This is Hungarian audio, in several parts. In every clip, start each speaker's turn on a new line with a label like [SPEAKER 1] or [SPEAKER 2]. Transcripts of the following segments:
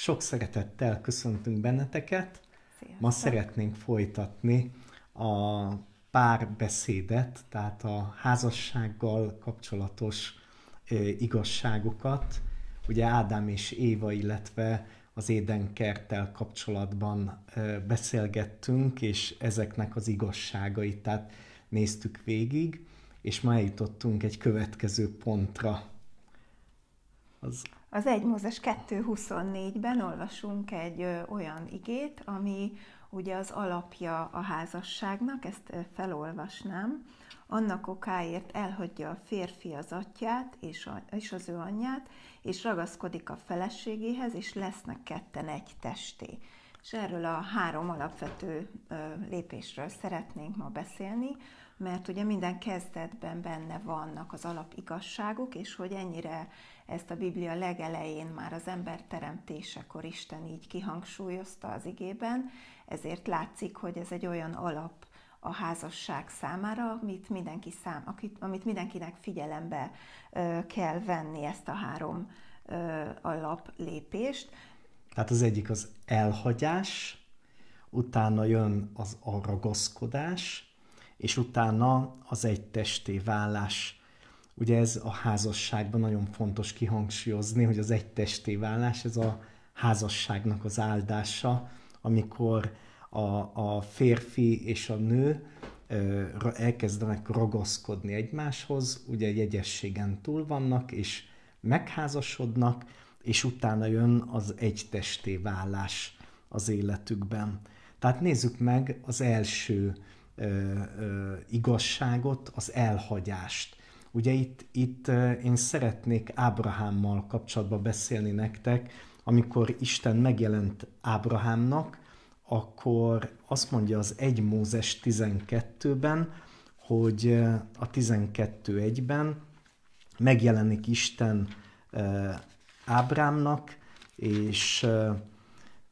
[SPEAKER 1] Sok szeretettel köszöntünk benneteket. Sziasztok. Ma szeretnénk folytatni a párbeszédet, tehát a házassággal kapcsolatos igazságokat. Ugye Ádám és Éva, illetve az édenkerttel kapcsolatban beszélgettünk, és ezeknek az igazságait, tehát néztük végig, és ma eljutottunk egy következő pontra.
[SPEAKER 2] Az, az 1 Mózes 2.24-ben olvasunk egy olyan igét, ami ugye az alapja a házasságnak, ezt felolvasnám. Annak okáért elhagyja a férfi az atyát és, a, és az ő anyját, és ragaszkodik a feleségéhez, és lesznek ketten egy testé. És erről a három alapvető lépésről szeretnénk ma beszélni, mert ugye minden kezdetben benne vannak az alapigazságok, és hogy ennyire ezt a Biblia legelején már az ember teremtésekor Isten így kihangsúlyozta az igében, ezért látszik, hogy ez egy olyan alap a házasság számára, amit, mindenki szám, amit mindenkinek figyelembe kell venni ezt a három alaplépést.
[SPEAKER 1] Tehát az egyik az elhagyás, utána jön az a ragaszkodás, és utána az egy testé válás Ugye ez a házasságban nagyon fontos kihangsúlyozni, hogy az egy testé válás, ez a házasságnak az áldása, amikor a, a férfi és a nő elkezdenek ragaszkodni egymáshoz, ugye jegyességen túl vannak, és megházasodnak, és utána jön az egy testé válás az életükben. Tehát nézzük meg az első ö, ö, igazságot, az elhagyást. Ugye itt, itt én szeretnék Ábrahámmal kapcsolatban beszélni nektek, amikor Isten megjelent Ábrahámnak, akkor azt mondja az 1 Mózes 12-ben, hogy a 12.1-ben megjelenik Isten Ábrámnak, és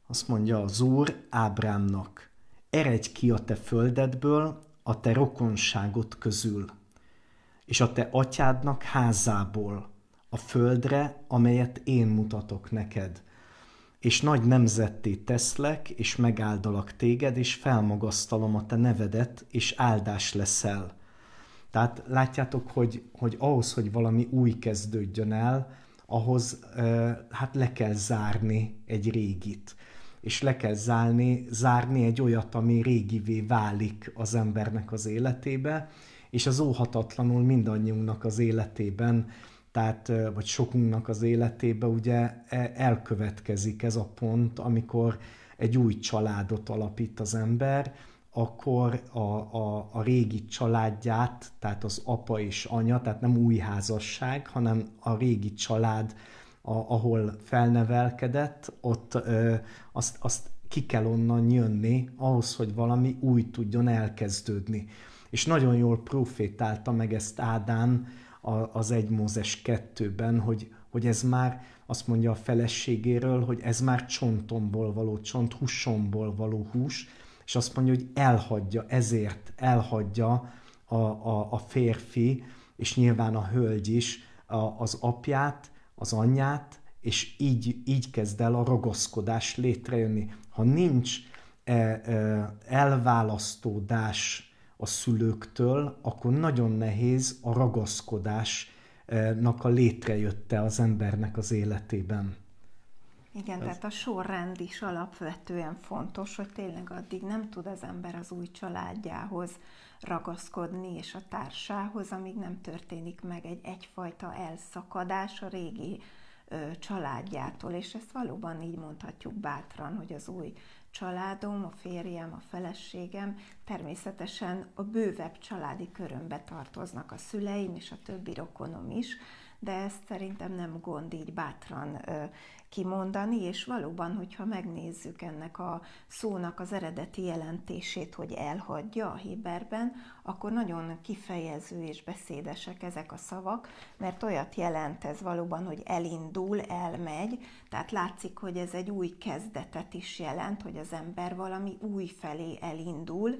[SPEAKER 1] azt mondja az Úr Ábrámnak, eredj ki a te földedből, a te rokonságot közül, és a te atyádnak házából, a földre, amelyet én mutatok neked. És nagy nemzetté teszlek, és megáldalak téged, és felmagasztalom a te nevedet, és áldás leszel. Tehát látjátok, hogy, hogy ahhoz, hogy valami új kezdődjön el, ahhoz hát le kell zárni egy régit. És le kell zárni, zárni egy olyat, ami régivé válik az embernek az életébe, és az óhatatlanul mindannyiunknak az életében, tehát, vagy sokunknak az életében ugye e, elkövetkezik ez a pont, amikor egy új családot alapít az ember, akkor a, a, a régi családját, tehát az apa és anya, tehát nem új házasság, hanem a régi család, a, ahol felnevelkedett, ott ö, azt, azt ki kell onnan jönni ahhoz, hogy valami új tudjon elkezdődni. És nagyon jól profétálta meg ezt Ádám az 1 Mózes 2-ben, hogy, hogy ez már azt mondja a feleségéről, hogy ez már csontomból való csont, húsomból való hús, és azt mondja, hogy elhagyja, ezért elhagyja a, a, a férfi, és nyilván a hölgy is a, az apját, az anyját, és így, így kezd el a ragaszkodás létrejönni. Ha nincs e, e, elválasztódás a szülőktől, akkor nagyon nehéz a ragaszkodásnak a létrejötte az embernek az életében.
[SPEAKER 2] Igen, Ez... tehát a sorrend is alapvetően fontos, hogy tényleg addig nem tud az ember az új családjához ragaszkodni, és a társához, amíg nem történik meg egy egyfajta elszakadás a régi ö, családjától, és ezt valóban így mondhatjuk bátran, hogy az új családom, a férjem, a feleségem, természetesen a bővebb családi körömbe tartoznak a szüleim és a többi rokonom is, de ezt szerintem nem gond így bátran kimondani, és valóban, hogyha megnézzük ennek a szónak az eredeti jelentését, hogy elhagyja a Héberben, akkor nagyon kifejező és beszédesek ezek a szavak, mert olyat jelent ez valóban, hogy elindul, elmegy, tehát látszik, hogy ez egy új kezdetet is jelent, hogy az ember valami új felé elindul,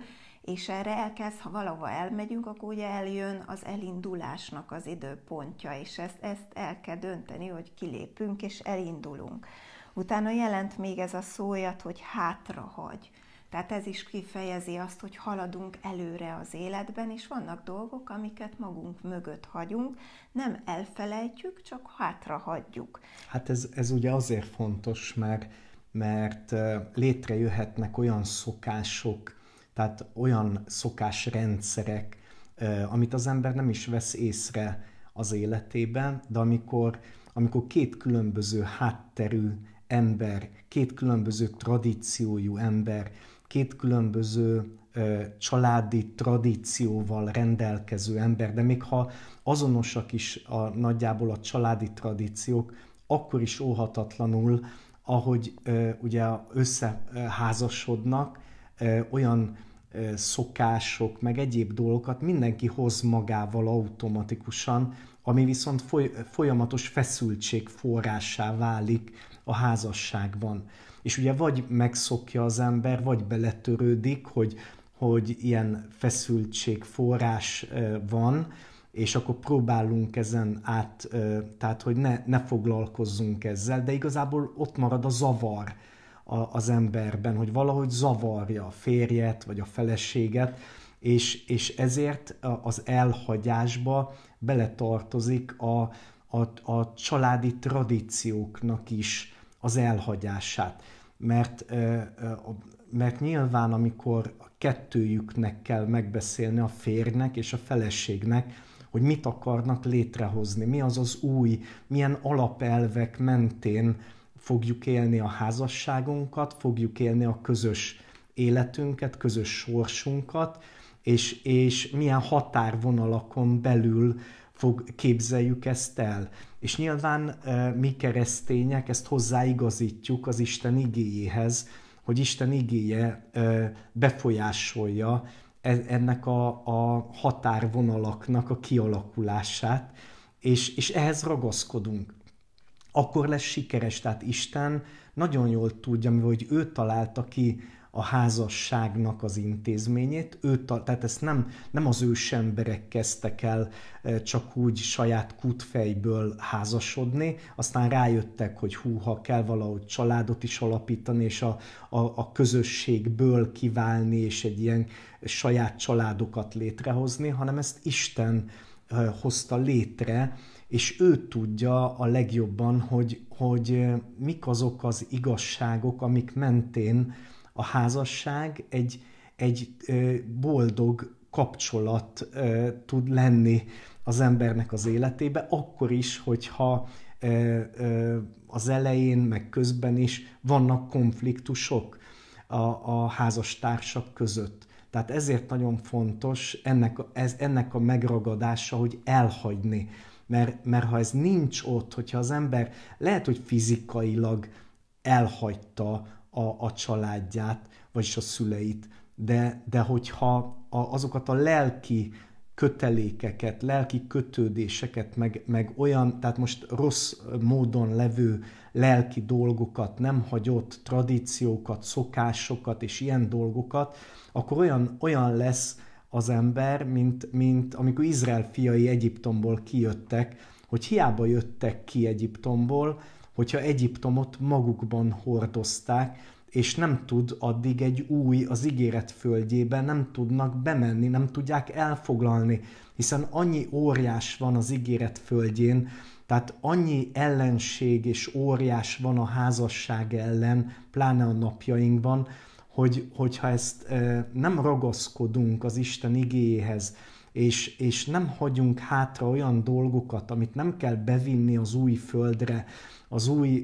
[SPEAKER 2] és erre elkezd, ha valahova elmegyünk, akkor ugye eljön az elindulásnak az időpontja, és ezt, ezt el kell dönteni, hogy kilépünk és elindulunk. Utána jelent még ez a szójat, hogy hátrahagy. Tehát ez is kifejezi azt, hogy haladunk előre az életben, és vannak dolgok, amiket magunk mögött hagyunk, nem elfelejtjük, csak hátra hagyjuk.
[SPEAKER 1] Hát ez, ez ugye azért fontos, mert, mert létrejöhetnek olyan szokások, tehát olyan szokásrendszerek, amit az ember nem is vesz észre az életében, de amikor, amikor két különböző hátterű ember, két különböző tradíciójú ember két különböző családi tradícióval rendelkező ember, de még ha azonosak is a, nagyjából a családi tradíciók, akkor is óhatatlanul, ahogy ugye összeházasodnak, olyan szokások, meg egyéb dolgokat mindenki hoz magával automatikusan, ami viszont folyamatos feszültség forrásá válik a házasságban. És ugye vagy megszokja az ember, vagy beletörődik, hogy, hogy ilyen feszültség forrás van, és akkor próbálunk ezen át, tehát hogy ne, ne foglalkozzunk ezzel, de igazából ott marad a zavar az emberben, hogy valahogy zavarja a férjet, vagy a feleséget, és, és ezért az elhagyásba beletartozik a, a, a családi tradícióknak is az elhagyását. Mert, mert nyilván amikor a kettőjüknek kell megbeszélni a férnek és a feleségnek, hogy mit akarnak létrehozni, mi az az új, milyen alapelvek mentén fogjuk élni a házasságunkat, fogjuk élni a közös életünket, közös sorsunkat, és, és milyen határvonalakon belül fog, képzeljük ezt el. És nyilván mi keresztények ezt hozzáigazítjuk az Isten igéjéhez, hogy Isten igéje befolyásolja e, ennek a, a határvonalaknak a kialakulását, és, és ehhez ragaszkodunk. Akkor lesz sikeres, tehát Isten nagyon jól tudja, hogy ő találta ki a házasságnak az intézményét, ő, tehát ezt nem, nem az ős emberek kezdtek el csak úgy saját kutfejből házasodni, aztán rájöttek, hogy húha, kell valahogy családot is alapítani, és a, a, a közösségből kiválni, és egy ilyen saját családokat létrehozni, hanem ezt Isten hozta létre, és ő tudja a legjobban, hogy, hogy mik azok az igazságok, amik mentén a házasság egy, egy boldog kapcsolat tud lenni az embernek az életébe, akkor is, hogyha az elején, meg közben is vannak konfliktusok a, a házastársak között. Tehát ezért nagyon fontos ennek, ez, ennek a megragadása, hogy elhagyni. Mert, mert ha ez nincs ott, hogyha az ember lehet, hogy fizikailag elhagyta a, a családját, vagyis a szüleit, de, de hogyha a, azokat a lelki kötelékeket, lelki kötődéseket, meg, meg olyan, tehát most rossz módon levő lelki dolgokat nem hagyott, tradíciókat, szokásokat és ilyen dolgokat, akkor olyan, olyan lesz az ember, mint, mint amikor Izrael fiai Egyiptomból kijöttek, hogy hiába jöttek ki Egyiptomból, hogyha Egyiptomot magukban hordozták, és nem tud addig egy új, az ígéret földjében, nem tudnak bemenni, nem tudják elfoglalni, hiszen annyi óriás van az ígéret földjén, tehát annyi ellenség és óriás van a házasság ellen, pláne a napjainkban, hogy, hogyha ezt nem ragaszkodunk az Isten igéhez, és, és nem hagyunk hátra olyan dolgokat, amit nem kell bevinni az új földre, az új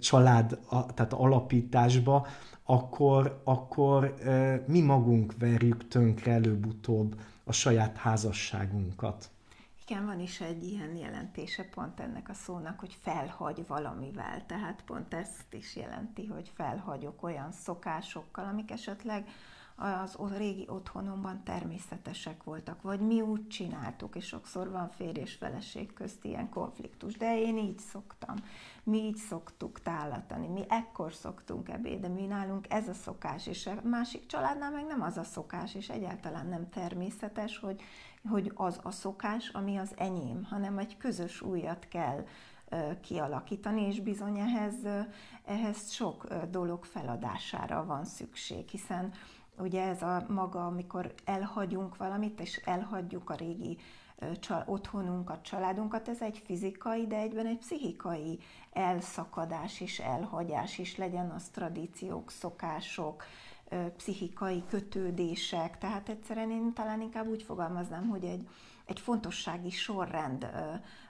[SPEAKER 1] család tehát alapításba, akkor, akkor mi magunk verjük tönkre előbb-utóbb a saját házasságunkat.
[SPEAKER 2] Igen, van is egy ilyen jelentése pont ennek a szónak, hogy felhagy valamivel. Tehát pont ezt is jelenti, hogy felhagyok olyan szokásokkal, amik esetleg az régi otthonomban természetesek voltak, vagy mi úgy csináltuk, és sokszor van férj és feleség közt ilyen konfliktus, de én így szoktam, mi így szoktuk tálatani, mi ekkor szoktunk ebédeni, nálunk ez a szokás, és a másik családnál meg nem az a szokás, és egyáltalán nem természetes, hogy, hogy az a szokás, ami az enyém, hanem egy közös újat kell kialakítani, és bizony ehhez, ehhez sok dolog feladására van szükség, hiszen ugye ez a maga, amikor elhagyunk valamit, és elhagyjuk a régi otthonunkat, családunkat, ez egy fizikai, de egyben egy pszichikai elszakadás és elhagyás is legyen az tradíciók, szokások, pszichikai kötődések, tehát egyszerűen én talán inkább úgy fogalmaznám, hogy egy, egy fontossági sorrend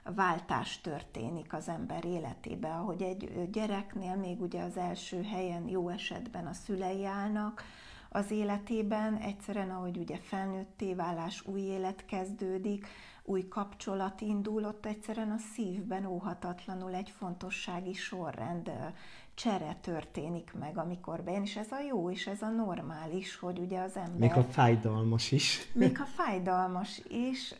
[SPEAKER 2] váltás történik az ember életébe, ahogy egy gyereknél még ugye az első helyen jó esetben a szülei állnak, az életében, egyszerűen ahogy ugye felnőtté válás, új élet kezdődik, új kapcsolat indul, ott egyszerűen a szívben óhatatlanul egy fontossági sorrend csere történik meg, amikor bejön, és ez a jó, és ez a normális, hogy ugye az ember...
[SPEAKER 1] Még a fájdalmas is.
[SPEAKER 2] Még a fájdalmas is,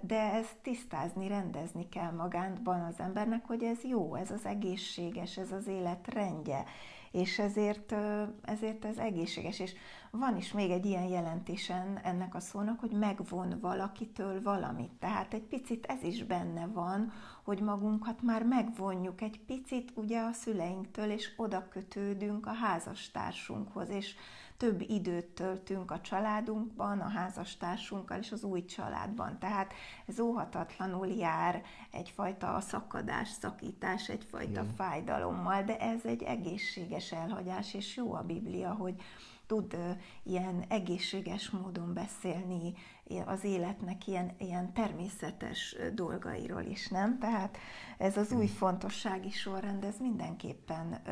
[SPEAKER 2] de ezt tisztázni, rendezni kell magánban az embernek, hogy ez jó, ez az egészséges, ez az élet rendje, és ezért, ezért ez egészséges. És van is még egy ilyen jelentésen ennek a szónak, hogy megvon valakitől valamit. Tehát egy picit ez is benne van, hogy magunkat már megvonjuk egy picit ugye a szüleinktől, és oda kötődünk a házastársunkhoz, és több időt töltünk a családunkban, a házastársunkkal és az új családban. Tehát ez óhatatlanul jár egyfajta szakadás, szakítás, egyfajta Igen. fájdalommal, de ez egy egészséges elhagyás, és jó a Biblia, hogy tud ilyen egészséges módon beszélni az életnek ilyen, ilyen természetes dolgairól is, nem? Tehát ez az új fontossági sorrend, ez mindenképpen ö,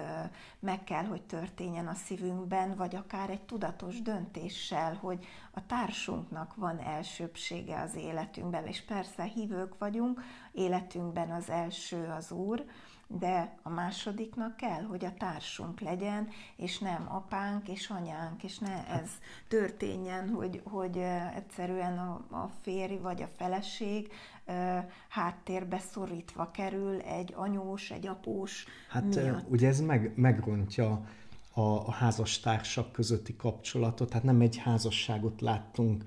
[SPEAKER 2] meg kell, hogy történjen a szívünkben, vagy akár egy tudatos döntéssel, hogy a társunknak van elsőbsége az életünkben, és persze hívők vagyunk, életünkben az első az Úr, de a másodiknak kell, hogy a társunk legyen, és nem apánk és anyánk, és ne ez történjen, hogy, hogy egyszerűen a, a férj vagy a feleség háttérbe szorítva kerül egy anyós, egy após
[SPEAKER 1] Hát
[SPEAKER 2] miatt.
[SPEAKER 1] ugye ez meg, megrontja a, a házastársak közötti kapcsolatot, tehát nem egy házasságot láttunk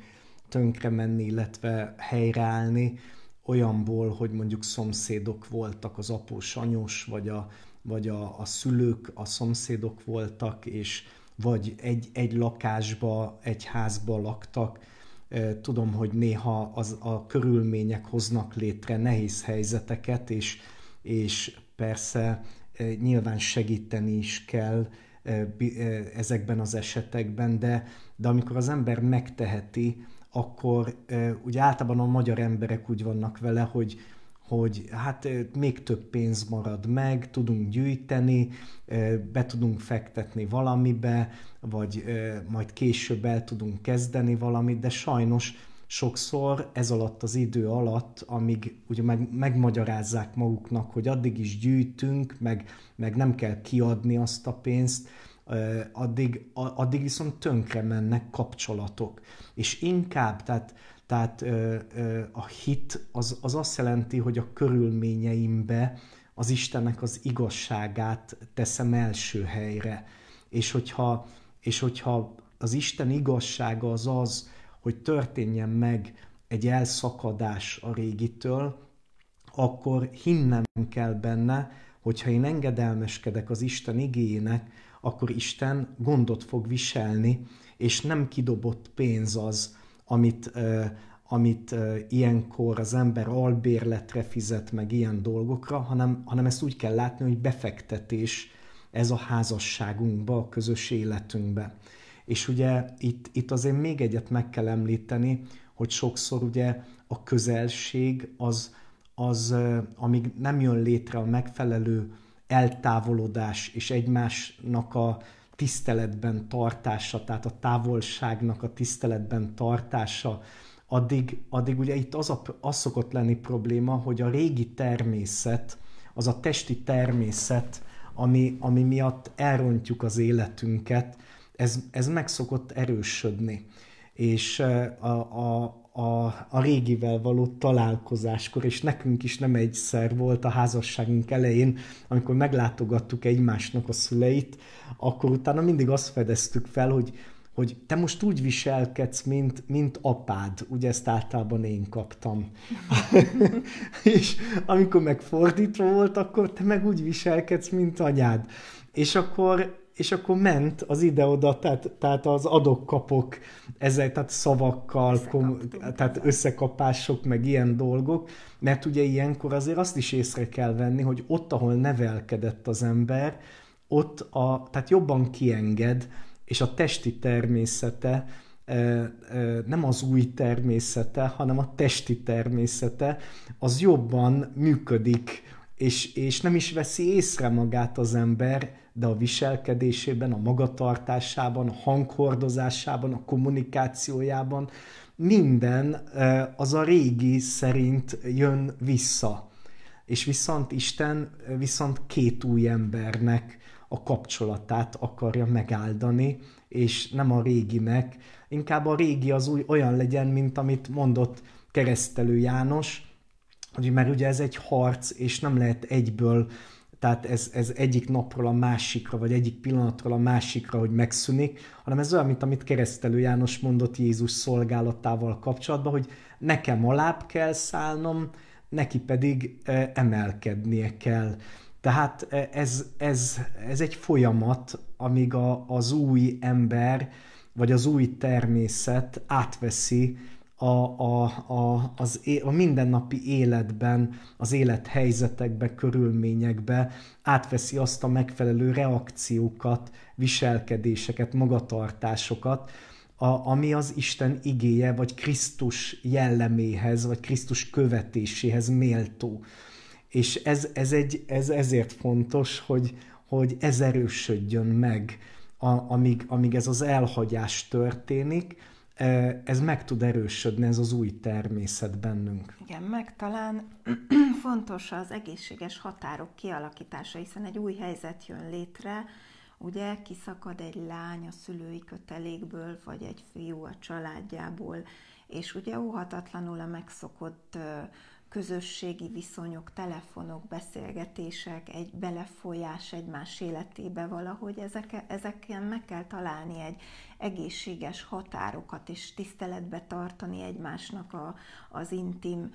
[SPEAKER 1] tönkre menni, illetve helyreállni, olyanból, hogy mondjuk szomszédok voltak, az após, anyós, vagy a, vagy a, a szülők, a szomszédok voltak, és vagy egy, egy lakásba, egy házba laktak. Tudom, hogy néha az, a körülmények hoznak létre nehéz helyzeteket, és, és persze nyilván segíteni is kell ezekben az esetekben, de, de amikor az ember megteheti, akkor ugye általában a magyar emberek úgy vannak vele, hogy, hogy hát még több pénz marad meg, tudunk gyűjteni, be tudunk fektetni valamibe, vagy majd később el tudunk kezdeni valamit, de sajnos sokszor ez alatt az idő alatt, amíg ugye meg, megmagyarázzák maguknak, hogy addig is gyűjtünk, meg, meg nem kell kiadni azt a pénzt, addig, addig viszont tönkre mennek kapcsolatok. És inkább, tehát, tehát a hit az, az azt jelenti, hogy a körülményeimbe az Istennek az igazságát teszem első helyre. És hogyha, és hogyha az Isten igazsága az az, hogy történjen meg egy elszakadás a régitől, akkor hinnem kell benne, hogyha én engedelmeskedek az Isten igényének, akkor Isten gondot fog viselni, és nem kidobott pénz az, amit, amit ilyenkor az ember albérletre fizet meg ilyen dolgokra, hanem, hanem ezt úgy kell látni, hogy befektetés ez a házasságunkba, a közös életünkbe. És ugye itt, itt azért még egyet meg kell említeni, hogy sokszor ugye a közelség az, az amíg nem jön létre a megfelelő eltávolodás és egymásnak a tiszteletben tartása, tehát a távolságnak a tiszteletben tartása, addig, addig ugye itt az, a, az szokott lenni probléma, hogy a régi természet, az a testi természet, ami, ami miatt elrontjuk az életünket, ez, ez meg szokott erősödni. És a, a, a, a régivel való találkozáskor, és nekünk is nem egyszer volt a házasságunk elején, amikor meglátogattuk egymásnak a szüleit, akkor utána mindig azt fedeztük fel, hogy, hogy te most úgy viselkedsz, mint, mint apád. Ugye ezt általában én kaptam. és amikor meg fordítva volt, akkor te meg úgy viselkedsz, mint anyád. És akkor, és akkor ment az ide-oda, tehát, tehát az adok-kapok, ezzel, tehát szavakkal, kom, tehát összekapások, meg ilyen dolgok, mert ugye ilyenkor azért azt is észre kell venni, hogy ott, ahol nevelkedett az ember, ott a, tehát jobban kienged, és a testi természete nem az új természete, hanem a testi természete, az jobban működik, és, és nem is veszi észre magát az ember, de a viselkedésében, a magatartásában, a hanghordozásában, a kommunikációjában minden az a régi szerint jön vissza. És viszont Isten viszont két új embernek a kapcsolatát akarja megáldani, és nem a réginek. Inkább a régi az új olyan legyen, mint amit mondott keresztelő János, hogy mert ugye ez egy harc, és nem lehet egyből, tehát ez, ez egyik napról a másikra, vagy egyik pillanatról a másikra, hogy megszűnik, hanem ez olyan, mint amit keresztelő János mondott Jézus szolgálatával kapcsolatban, hogy nekem alább kell szállnom, neki pedig emelkednie kell. Tehát e, ez, ez, ez egy folyamat, amíg a, az új ember, vagy az új természet átveszi a, a, a, az, a mindennapi életben, az élethelyzetekbe, körülményekbe, átveszi azt a megfelelő reakciókat, viselkedéseket, magatartásokat, a, ami az Isten igéje, vagy Krisztus jelleméhez, vagy Krisztus követéséhez méltó. És ez, ez, egy, ez ezért fontos, hogy, hogy ez erősödjön meg, a, amíg, amíg ez az elhagyás történik, ez meg tud erősödni, ez az új természet bennünk.
[SPEAKER 2] Igen, meg talán fontos az egészséges határok kialakítása, hiszen egy új helyzet jön létre, ugye kiszakad egy lány a szülői kötelékből, vagy egy fiú a családjából, és ugye óhatatlanul a megszokott közösségi viszonyok, telefonok, beszélgetések, egy belefolyás egymás életébe valahogy, ezek, ezeken meg kell találni egy egészséges határokat, és tiszteletbe tartani egymásnak a, az intim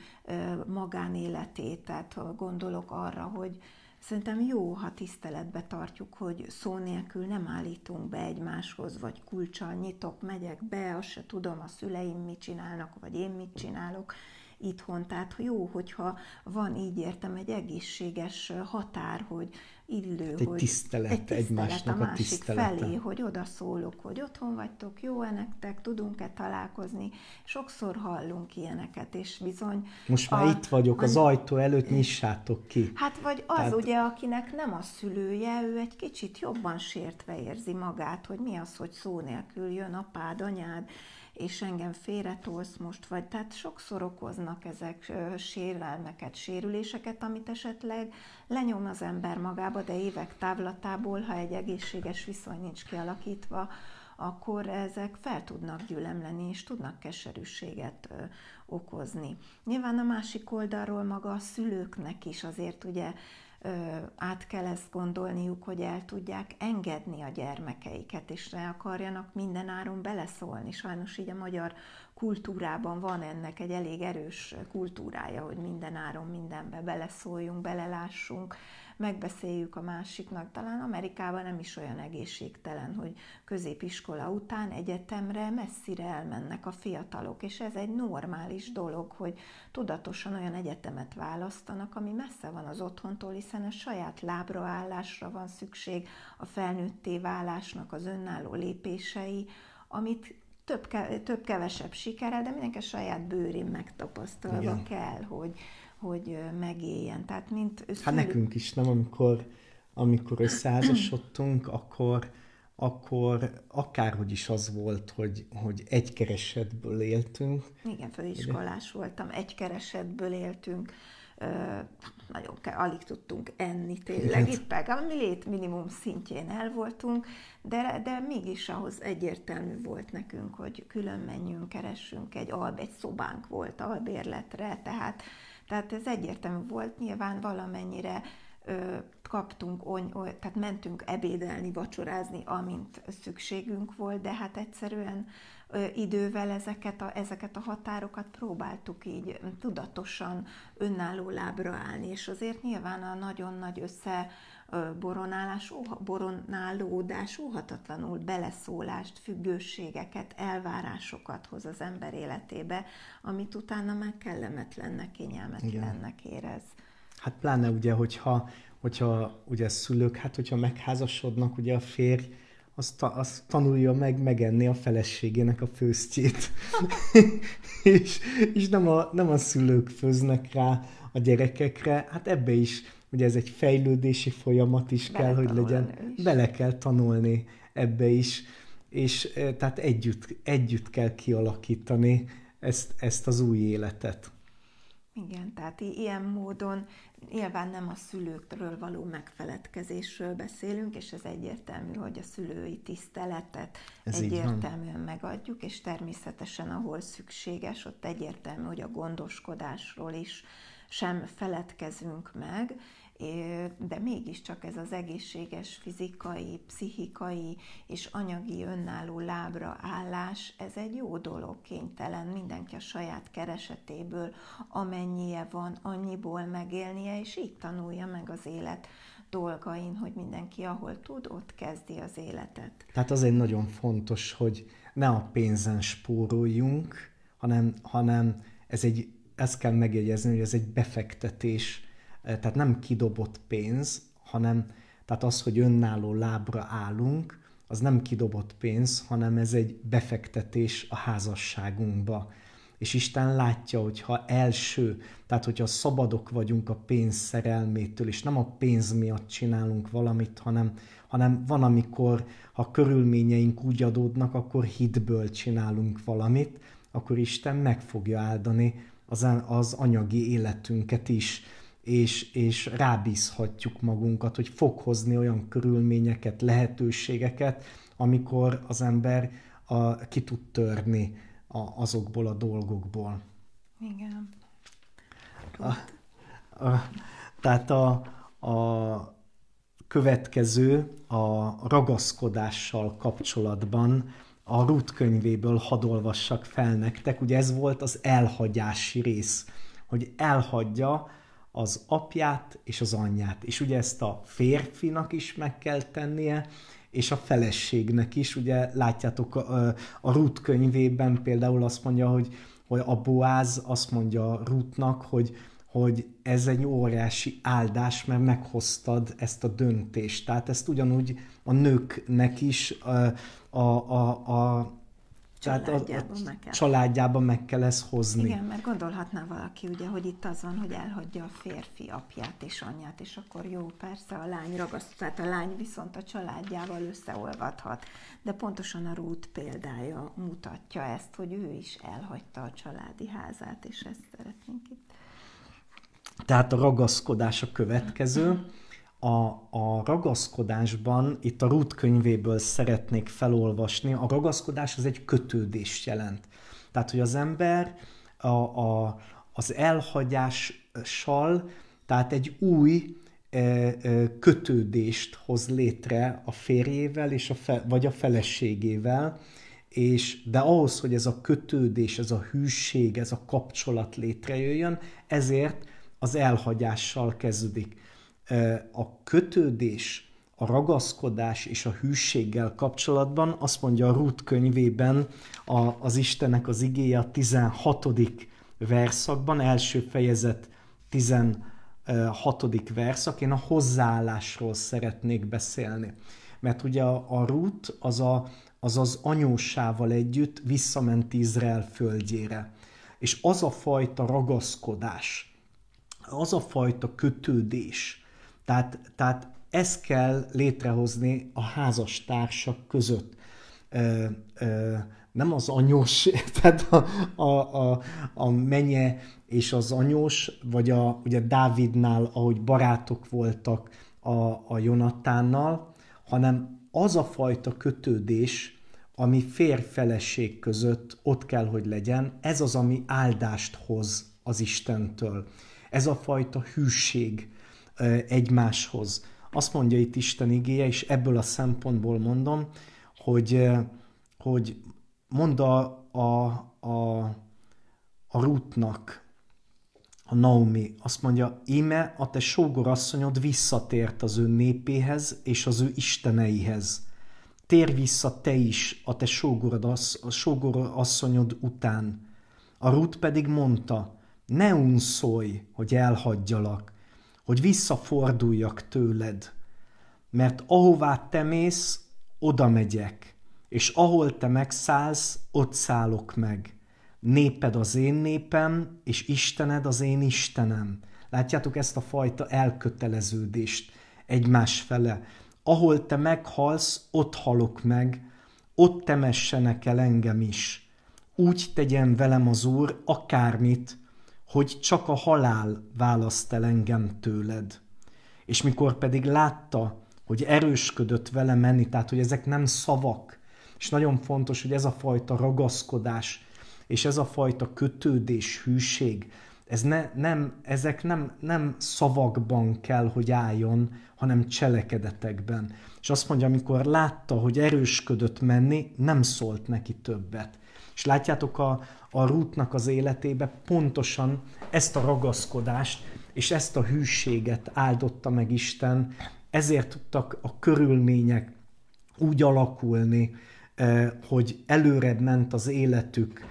[SPEAKER 2] magánéletét. Tehát gondolok arra, hogy Szerintem jó, ha tiszteletbe tartjuk, hogy szó nélkül nem állítunk be egymáshoz, vagy kulcsal nyitok, megyek be, azt se tudom, a szüleim mit csinálnak, vagy én mit csinálok itthon. Tehát jó, hogyha van, így értem, egy egészséges határ, hogy illő,
[SPEAKER 1] egy hogy tisztelet, egy tisztelet egymásnak a, másik a tisztelete.
[SPEAKER 2] felé, hogy odaszólok, hogy otthon vagytok, jó nektek, tudunk-e találkozni. Sokszor hallunk ilyeneket, és bizony...
[SPEAKER 1] Most már a, itt vagyok, az ajtó előtt nyissátok ki.
[SPEAKER 2] Hát vagy az Tehát... ugye, akinek nem a szülője, ő egy kicsit jobban sértve érzi magát, hogy mi az, hogy szó nélkül jön apád, anyád, és engem félretolsz most, vagy tehát sokszor okoznak ezek sérelmeket, sérüléseket, amit esetleg lenyom az ember magába, de évek távlatából, ha egy egészséges viszony nincs kialakítva, akkor ezek fel tudnak gyülemleni, és tudnak keserűséget ö, okozni. Nyilván a másik oldalról maga a szülőknek is azért ugye át kell ezt gondolniuk, hogy el tudják engedni a gyermekeiket, és ne akarjanak minden áron beleszólni. Sajnos így a magyar kultúrában van ennek egy elég erős kultúrája, hogy minden áron mindenbe beleszóljunk, belelássunk, megbeszéljük a másiknak. Talán Amerikában nem is olyan egészségtelen, hogy középiskola után egyetemre messzire elmennek a fiatalok, és ez egy normális dolog, hogy tudatosan olyan egyetemet választanak, ami messze van az otthontól, hiszen a saját lábraállásra van szükség, a felnőtté válásnak az önálló lépései, amit több, több kevesebb sikerrel, de mindenki saját bőrén megtapasztalva Igen. kell, hogy, hogy megéljen. Tehát mint
[SPEAKER 1] szülő... Hát nekünk is, nem? Amikor, amikor összeházasodtunk, akkor, akkor akárhogy is az volt, hogy, hogy egy keresetből éltünk.
[SPEAKER 2] Igen, főiskolás voltam, egy keresetből éltünk, nagyon kell, alig tudtunk enni tényleg. Itt meg a lét minimum szintjén el voltunk, de, de mégis ahhoz egyértelmű volt nekünk, hogy külön menjünk, keressünk egy alb, egy szobánk volt albérletre, tehát tehát ez egyértelmű volt, nyilván valamennyire kaptunk, ony, tehát mentünk ebédelni, vacsorázni, amint szükségünk volt, de hát egyszerűen idővel ezeket a, ezeket a határokat próbáltuk így tudatosan önálló lábra állni, és azért nyilván a nagyon nagy össze boronálás, boronálódás óhatatlanul beleszólást, függőségeket, elvárásokat hoz az ember életébe, amit utána már kellemetlennek, kényelmetlennek érez.
[SPEAKER 1] Hát pláne ugye, hogyha, hogyha ugye szülők, hát hogyha megházasodnak, ugye a férj, az, ta, az tanulja meg megenni a feleségének a főztjét. és és nem, a, nem a szülők főznek rá a gyerekekre, hát ebbe is, ugye ez egy fejlődési folyamat is Bele kell, hogy legyen. Is. Bele kell tanulni ebbe is, és tehát együtt, együtt kell kialakítani ezt, ezt az új életet.
[SPEAKER 2] Igen, tehát ilyen módon nyilván nem a szülőkről való megfeledkezésről beszélünk, és ez egyértelmű, hogy a szülői tiszteletet ez egyértelműen megadjuk, és természetesen ahol szükséges, ott egyértelmű, hogy a gondoskodásról is sem feledkezünk meg, de mégiscsak ez az egészséges fizikai, pszichikai és anyagi önálló lábra állás, ez egy jó dolog, kénytelen mindenki a saját keresetéből, amennyie van, annyiból megélnie, és így tanulja meg az élet dolgain, hogy mindenki ahol tud, ott kezdi az életet.
[SPEAKER 1] Tehát az egy nagyon fontos, hogy ne a pénzen spóroljunk, hanem, hanem ez egy, ezt kell megjegyezni, hogy ez egy befektetés tehát nem kidobott pénz, hanem tehát az, hogy önálló lábra állunk, az nem kidobott pénz, hanem ez egy befektetés a házasságunkba. És Isten látja, hogyha első, tehát hogyha szabadok vagyunk a pénz szerelmétől, és nem a pénz miatt csinálunk valamit, hanem, hanem van, amikor, ha körülményeink úgy adódnak, akkor hitből csinálunk valamit, akkor Isten meg fogja áldani az, az anyagi életünket is és, és rábízhatjuk magunkat, hogy fog hozni olyan körülményeket, lehetőségeket, amikor az ember a, ki tud törni a, azokból a dolgokból.
[SPEAKER 2] Igen.
[SPEAKER 1] A, a, tehát a, a következő a ragaszkodással kapcsolatban a Ruth könyvéből hadd olvassak fel nektek. Ugye ez volt az elhagyási rész, hogy elhagyja az apját és az anyját. És ugye ezt a férfinak is meg kell tennie, és a feleségnek is. Ugye látjátok a, a Ruth könyvében például azt mondja, hogy, hogy a Boáz azt mondja Ruthnak, hogy, hogy ez egy óriási áldás, mert meghoztad ezt a döntést. Tehát ezt ugyanúgy a nőknek is a, a, a, a
[SPEAKER 2] családjában, meg kell.
[SPEAKER 1] családjában meg kell ezt hozni.
[SPEAKER 2] Igen, mert gondolhatná valaki, ugye, hogy itt az van, hogy elhagyja a férfi apját és anyját, és akkor jó, persze a lány ragaszt, tehát a lány viszont a családjával összeolvadhat. De pontosan a Ruth példája mutatja ezt, hogy ő is elhagyta a családi házát, és ezt szeretnénk itt.
[SPEAKER 1] Tehát a ragaszkodás a következő a, a ragaszkodásban, itt a Ruth könyvéből szeretnék felolvasni, a ragaszkodás az egy kötődést jelent. Tehát, hogy az ember a, a, az elhagyással, tehát egy új e, e, kötődést hoz létre a férjével, és a fe, vagy a feleségével, és, de ahhoz, hogy ez a kötődés, ez a hűség, ez a kapcsolat létrejöjjön, ezért az elhagyással kezdődik a kötődés, a ragaszkodás és a hűséggel kapcsolatban azt mondja a Ruth könyvében a, az Istenek az igéje a 16. verszakban, első fejezet 16. verszak, én a hozzáállásról szeretnék beszélni. Mert ugye a, a Ruth az, a, az az anyósával együtt visszament Izrael földjére. És az a fajta ragaszkodás, az a fajta kötődés, tehát, tehát ezt kell létrehozni a házastársak között. Ö, ö, nem az anyós, tehát a, a, a, a menye és az anyós, vagy a, ugye Dávidnál, ahogy barátok voltak a, a Jonatánnal, hanem az a fajta kötődés, ami férfeleség között ott kell, hogy legyen, ez az, ami áldást hoz az Istentől. Ez a fajta hűség, egymáshoz. Azt mondja itt Isten igéje, és ebből a szempontból mondom, hogy, hogy mond a, a, a, a Rútnak, a Naomi azt mondja, íme a te sógorasszonyod visszatért az ő népéhez és az ő isteneihez. Tér vissza te is a te sógorasszonyod után. A Rut pedig mondta, ne unszolj, hogy elhagyjalak, hogy visszaforduljak tőled, mert ahová te mész, oda megyek, és ahol te megszállsz, ott szállok meg néped az én népem, és Istened az én Istenem. Látjátok ezt a fajta elköteleződést egymás fele. Ahol te meghalsz, ott halok meg, ott temessenek el engem is. Úgy tegyen velem az Úr akármit, hogy csak a halál választ el engem tőled. És mikor pedig látta, hogy erősködött vele menni, tehát hogy ezek nem szavak, és nagyon fontos, hogy ez a fajta ragaszkodás, és ez a fajta kötődés, hűség, ez ne, nem, ezek nem, nem szavakban kell, hogy álljon, hanem cselekedetekben. És azt mondja, amikor látta, hogy erősködött menni, nem szólt neki többet. És látjátok a, a rútnak az életébe pontosan ezt a ragaszkodást és ezt a hűséget áldotta meg Isten, ezért tudtak a körülmények úgy alakulni, eh, hogy előrebb ment az életük,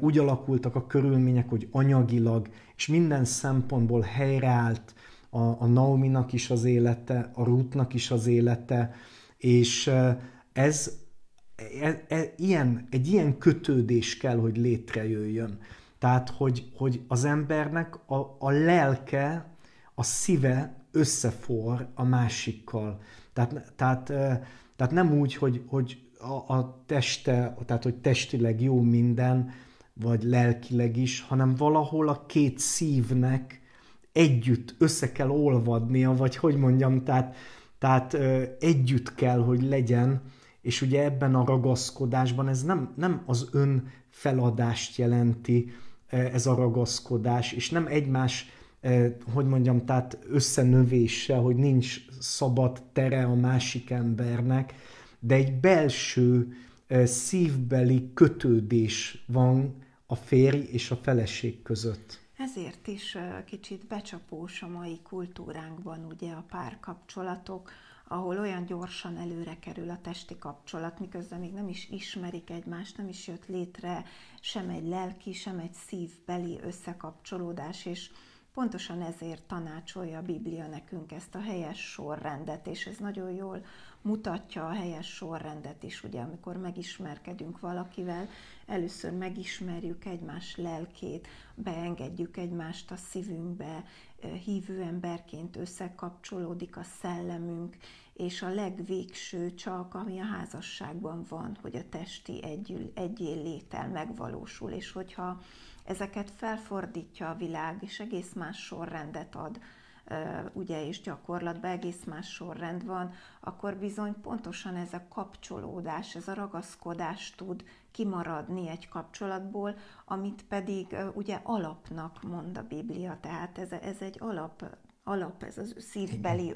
[SPEAKER 1] úgy alakultak a körülmények, hogy anyagilag és minden szempontból helyreállt a, a Naominak is az élete, a Ruthnak is az élete, és ez e, e, ilyen, egy ilyen kötődés kell, hogy létrejöjjön. Tehát, hogy, hogy az embernek a, a lelke, a szíve összefor a másikkal. Tehát, tehát, tehát nem úgy, hogy, hogy a, a teste, tehát hogy testileg jó minden, vagy lelkileg is, hanem valahol a két szívnek együtt össze kell olvadnia, vagy hogy mondjam, tehát, tehát ö, együtt kell, hogy legyen, és ugye ebben a ragaszkodásban ez nem, nem az ön feladást jelenti, ez a ragaszkodás, és nem egymás, hogy mondjam, tehát összenövése, hogy nincs szabad tere a másik embernek, de egy belső szívbeli kötődés van a férj és a feleség között.
[SPEAKER 2] Ezért is kicsit becsapós a mai kultúránkban ugye a párkapcsolatok, ahol olyan gyorsan előre kerül a testi kapcsolat, miközben még nem is ismerik egymást, nem is jött létre sem egy lelki, sem egy szívbeli összekapcsolódás, és pontosan ezért tanácsolja a Biblia nekünk ezt a helyes sorrendet, és ez nagyon jól mutatja a helyes sorrendet is, ugye, amikor megismerkedünk valakivel, először megismerjük egymás lelkét, beengedjük egymást a szívünkbe, hívő emberként összekapcsolódik a szellemünk, és a legvégső csak, ami a házasságban van, hogy a testi együl, egyél létel megvalósul, és hogyha ezeket felfordítja a világ, és egész más sorrendet ad, ugye, és gyakorlatban egész más sorrend van, akkor bizony pontosan ez a kapcsolódás, ez a ragaszkodás tud kimaradni egy kapcsolatból, amit pedig ugye alapnak mond a Biblia, tehát ez, ez egy alap, alap ez az szívbeli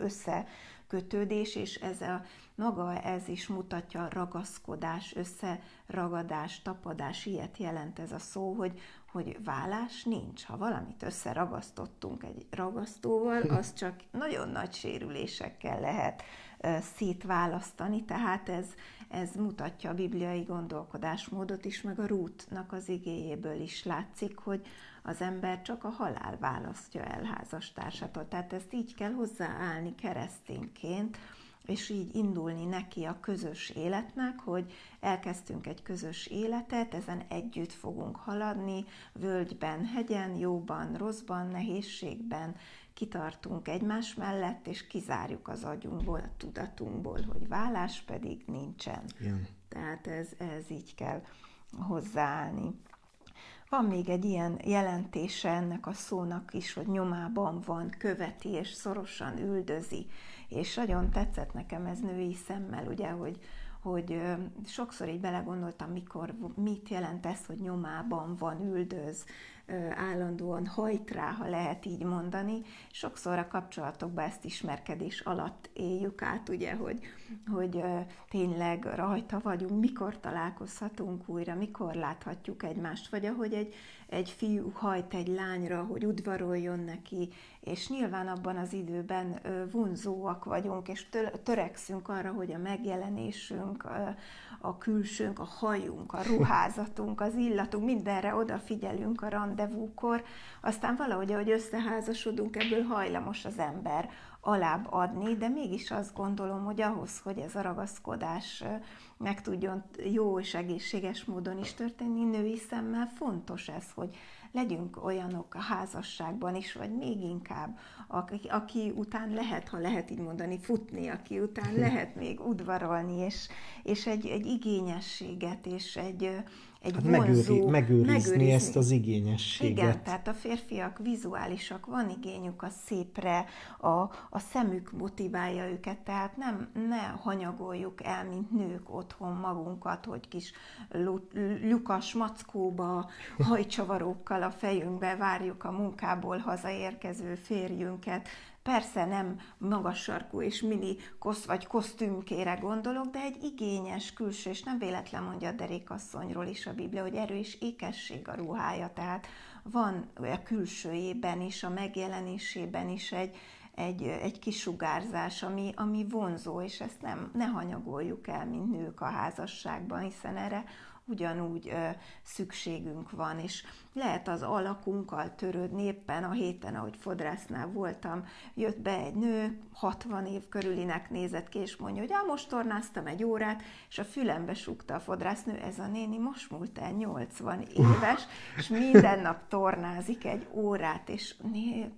[SPEAKER 2] összekötődés, és ez a maga ez is mutatja ragaszkodás, összeragadás, tapadás, ilyet jelent ez a szó, hogy, hogy vállás nincs. Ha valamit összeragasztottunk egy ragasztóval, az csak nagyon nagy sérülésekkel lehet szétválasztani, tehát ez, ez mutatja a bibliai gondolkodásmódot is, meg a rútnak az igéjéből is látszik, hogy az ember csak a halál választja el házastársától. Tehát ezt így kell hozzáállni keresztényként, és így indulni neki a közös életnek, hogy elkezdtünk egy közös életet, ezen együtt fogunk haladni, völgyben, hegyen, jóban, rosszban, nehézségben, kitartunk egymás mellett, és kizárjuk az agyunkból, a tudatunkból, hogy vállás pedig nincsen. Igen. Tehát ez, ez így kell hozzáállni. Van még egy ilyen jelentése ennek a szónak is, hogy nyomában van, követi és szorosan üldözi. És nagyon tetszett nekem ez női szemmel, ugye, hogy, hogy sokszor így belegondoltam, mikor, mit jelent ez, hogy nyomában van, üldöz, állandóan hajt rá, ha lehet így mondani. Sokszor a kapcsolatokban ezt ismerkedés alatt éljük át, ugye, hogy, hogy tényleg rajta vagyunk, mikor találkozhatunk újra, mikor láthatjuk egymást, vagy ahogy egy, egy fiú hajt egy lányra, hogy udvaroljon neki, és nyilván abban az időben vonzóak vagyunk, és törekszünk arra, hogy a megjelenésünk, a külsőnk, a hajunk, a ruházatunk, az illatunk, mindenre odafigyelünk a rendezvúkor, aztán valahogy, ahogy összeházasodunk, ebből hajlamos az ember alább adni, de mégis azt gondolom, hogy ahhoz, hogy ez a ragaszkodás meg tudjon jó és egészséges módon is történni, női szemmel fontos ez, hogy legyünk olyanok a házasságban is, vagy még inkább, aki, aki után lehet, ha lehet így mondani, futni, aki után lehet még udvarolni, és, és egy, egy igényességet, és egy, egy hát
[SPEAKER 1] vonzó, megőri, megőrizni, megőrizni ezt az igényességet.
[SPEAKER 2] Igen, tehát a férfiak vizuálisak, van igényük a szépre, a, a szemük motiválja őket, tehát nem ne hanyagoljuk el, mint nők otthon magunkat, hogy kis lyukas mackóba, hajcsavarókkal a fejünkbe várjuk a munkából hazaérkező férjünket, Persze nem magas sarkú és mini kosz vagy kosztümkére gondolok, de egy igényes külső, és nem véletlen mondja a derékasszonyról is a Biblia, hogy erő és ékesség a ruhája, tehát van a külsőjében is, a megjelenésében is egy, egy, egy kisugárzás, ami, ami vonzó, és ezt nem, ne hanyagoljuk el, mint nők a házasságban, hiszen erre ugyanúgy ö, szükségünk van, és lehet az alakunkkal törődni. Éppen a héten, ahogy fodrásznál voltam, jött be egy nő, 60 év körülinek nézett ki, és mondja, hogy á, most tornáztam egy órát, és a fülembe súgta a fodrásznő, ez a néni most múlt el 80 éves, és minden nap tornázik egy órát, és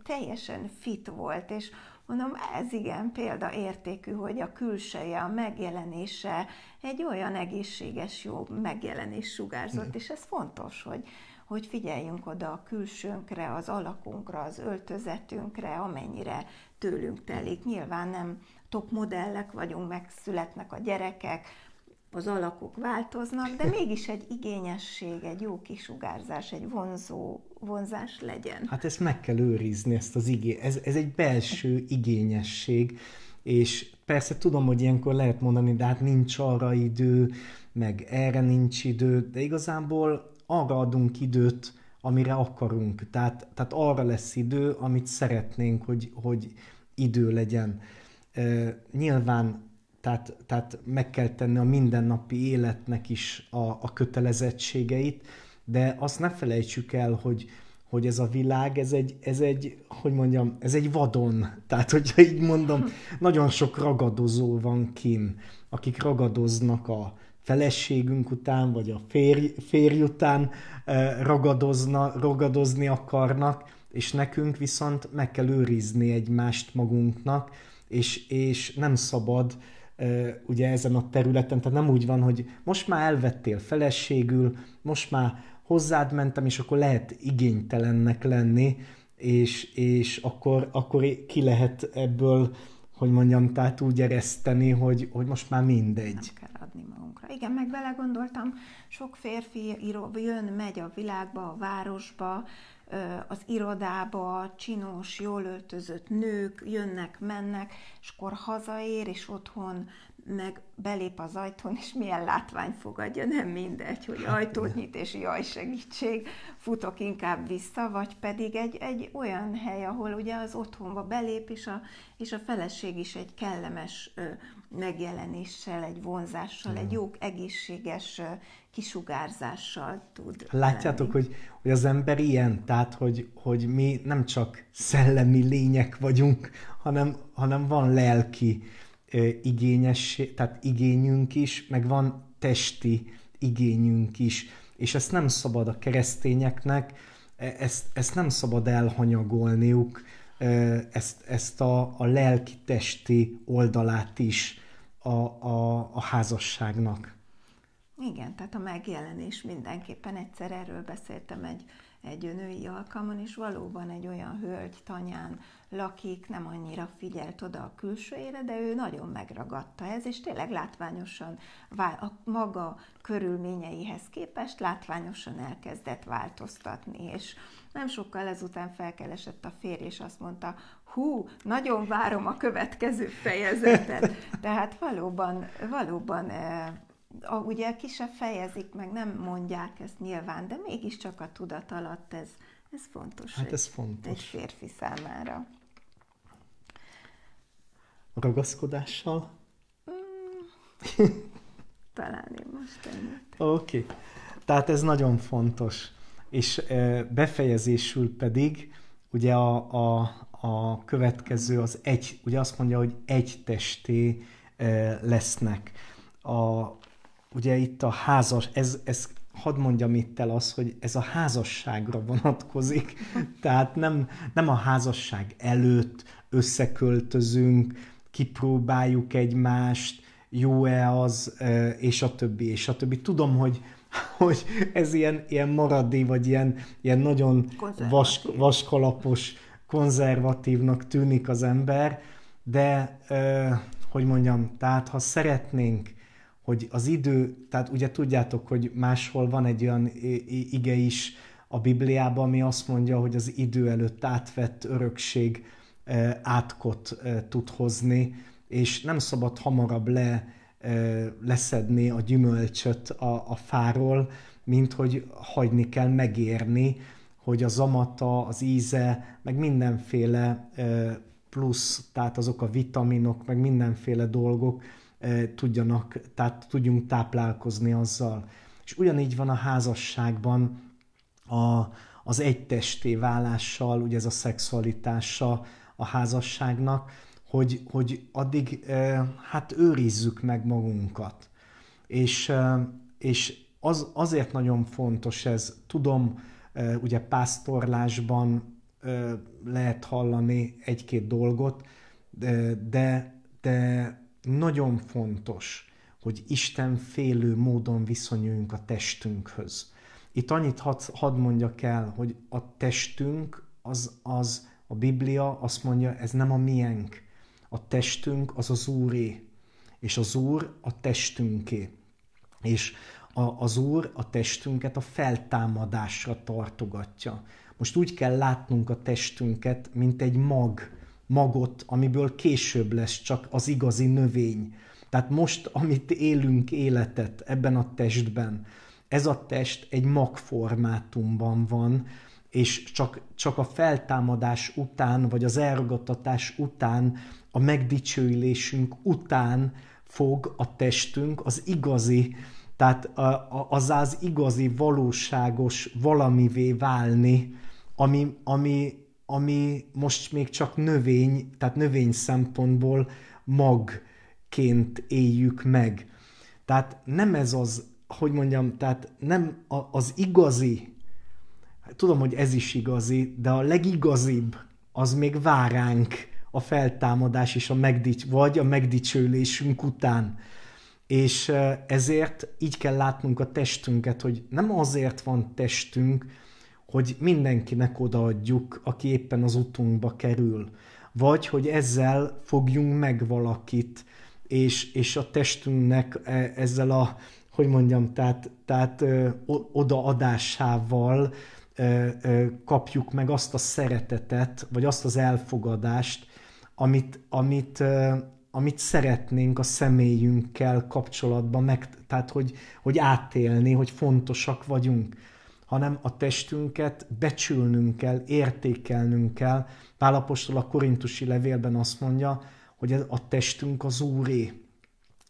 [SPEAKER 2] teljesen fit volt, és Mondom, ez igen példaértékű, hogy a külseje, a megjelenése egy olyan egészséges, jó megjelenés sugárzott, és ez fontos, hogy, hogy figyeljünk oda a külsőnkre, az alakunkra, az öltözetünkre, amennyire tőlünk telik. Nyilván nem top modellek vagyunk, megszületnek a gyerekek, az alakok változnak, de mégis egy igényesség, egy jó kisugárzás, egy vonzó vonzás legyen.
[SPEAKER 1] Hát ezt meg kell őrizni, ezt az igé... ez, ez egy belső igényesség, és persze tudom, hogy ilyenkor lehet mondani, de hát nincs arra idő, meg erre nincs idő, de igazából arra adunk időt, amire akarunk. Tehát, tehát arra lesz idő, amit szeretnénk, hogy, hogy idő legyen. Uh, nyilván tehát, tehát meg kell tenni a mindennapi életnek is a, a kötelezettségeit, de azt ne felejtsük el, hogy, hogy ez a világ, ez egy, ez egy, hogy mondjam, ez egy vadon. Tehát, hogyha így mondom, nagyon sok ragadozó van kin, akik ragadoznak a feleségünk után, vagy a férj, férj után ragadozna, ragadozni akarnak, és nekünk viszont meg kell őrizni egymást magunknak, és, és nem szabad ugye ezen a területen, tehát nem úgy van, hogy most már elvettél feleségül, most már hozzád mentem, és akkor lehet igénytelennek lenni, és, és akkor, akkor ki lehet ebből, hogy mondjam, tehát úgy ereszteni, hogy, hogy most már mindegy. Nem
[SPEAKER 2] kell adni magunkra. Igen, meg vele gondoltam, sok férfi jön, megy a világba, a városba, az irodába csinos, jól öltözött nők jönnek, mennek, és akkor hazaér, és otthon meg belép az ajtón, és milyen látvány fogadja, nem mindegy, hogy hát, ajtót nyit, és jaj, segítség, futok inkább vissza, vagy pedig egy, egy olyan hely, ahol ugye az otthonba belép, és a, és a feleség is egy kellemes megjelenéssel, egy vonzással, egy jó egészséges ö, kisugárzással tud
[SPEAKER 1] Látjátok, hogy, hogy az ember ilyen, tehát hogy, hogy mi nem csak szellemi lények vagyunk, hanem, hanem van lelki igényes, tehát igényünk is, meg van testi igényünk is, és ezt nem szabad a keresztényeknek, e, ezt, ezt nem szabad elhanyagolniuk, ezt, ezt a, a lelki-testi oldalát is a, a, a házasságnak.
[SPEAKER 2] Igen, tehát a megjelenés mindenképpen egyszer erről beszéltem egy, egy női alkalmon, és valóban egy olyan hölgy tanyán lakik, nem annyira figyelt oda a külsőjére, de ő nagyon megragadta ez, és tényleg látványosan a maga körülményeihez képest látványosan elkezdett változtatni, és nem sokkal ezután felkeresett a férj, és azt mondta, hú, nagyon várom a következő fejezetet. Tehát valóban, valóban a, ugye ki se fejezik, meg nem mondják ezt nyilván, de mégiscsak a tudat alatt ez, ez fontos.
[SPEAKER 1] Hát ez egy, fontos.
[SPEAKER 2] Egy férfi számára.
[SPEAKER 1] A ragaszkodással?
[SPEAKER 2] Mm, talán én most ennyit.
[SPEAKER 1] Oké. Okay. Tehát ez nagyon fontos. És befejezésül pedig ugye a, a, a következő az egy, ugye azt mondja, hogy egy testé lesznek. A, ugye itt a házas, ez, ez hadd mondjam itt el az, hogy ez a házasságra vonatkozik, tehát nem, nem a házasság előtt összeköltözünk, kipróbáljuk egymást, jó-e az, és a többi, és a többi. Tudom, hogy, hogy ez ilyen, ilyen maradé, vagy ilyen, ilyen nagyon vas, vaskalapos, konzervatívnak tűnik az ember, de, hogy mondjam, tehát ha szeretnénk hogy az idő, tehát ugye tudjátok, hogy máshol van egy olyan ige is a Bibliában, ami azt mondja, hogy az idő előtt átvett örökség átkot tud hozni, és nem szabad hamarabb le, leszedni a gyümölcsöt a, a fáról, mint hogy hagyni kell megérni, hogy az amata, az íze, meg mindenféle plusz, tehát azok a vitaminok, meg mindenféle dolgok, tudjanak, tehát tudjunk táplálkozni azzal. És ugyanígy van a házasságban a, az egytesté válással, ugye ez a szexualitása a házasságnak, hogy, hogy addig hát őrizzük meg magunkat. És, és az, azért nagyon fontos ez, tudom, ugye pásztorlásban lehet hallani egy-két dolgot, de, de nagyon fontos, hogy Isten félő módon viszonyuljunk a testünkhöz. Itt annyit hadd had mondjak el, hogy a testünk az, az a Biblia azt mondja, ez nem a miénk. A testünk az az Úré, és az Úr a testünké. És a, az Úr a testünket a feltámadásra tartogatja. Most úgy kell látnunk a testünket, mint egy mag, magot, amiből később lesz csak az igazi növény. Tehát most, amit élünk életet ebben a testben, ez a test egy magformátumban van, és csak, csak a feltámadás után, vagy az elragadtatás után, a megdicsőülésünk után fog a testünk az igazi, tehát az az igazi, valóságos valamivé válni, ami, ami ami most még csak növény, tehát növény szempontból magként éljük meg. Tehát nem ez az, hogy mondjam, tehát nem az igazi, tudom, hogy ez is igazi, de a legigazibb az még vár ránk a feltámadás és a megdics, vagy a megdicsőlésünk után. És ezért így kell látnunk a testünket, hogy nem azért van testünk, hogy mindenkinek odaadjuk, aki éppen az utunkba kerül. Vagy, hogy ezzel fogjunk meg valakit, és, és a testünknek e, ezzel a, hogy mondjam, tehát, tehát ö, odaadásával ö, ö, kapjuk meg azt a szeretetet, vagy azt az elfogadást, amit, amit, amit szeretnénk a személyünkkel kapcsolatban, meg, tehát hogy, hogy átélni, hogy fontosak vagyunk hanem a testünket becsülnünk kell, értékelnünk kell. Pálapostól a korintusi levélben azt mondja, hogy a testünk az Úré,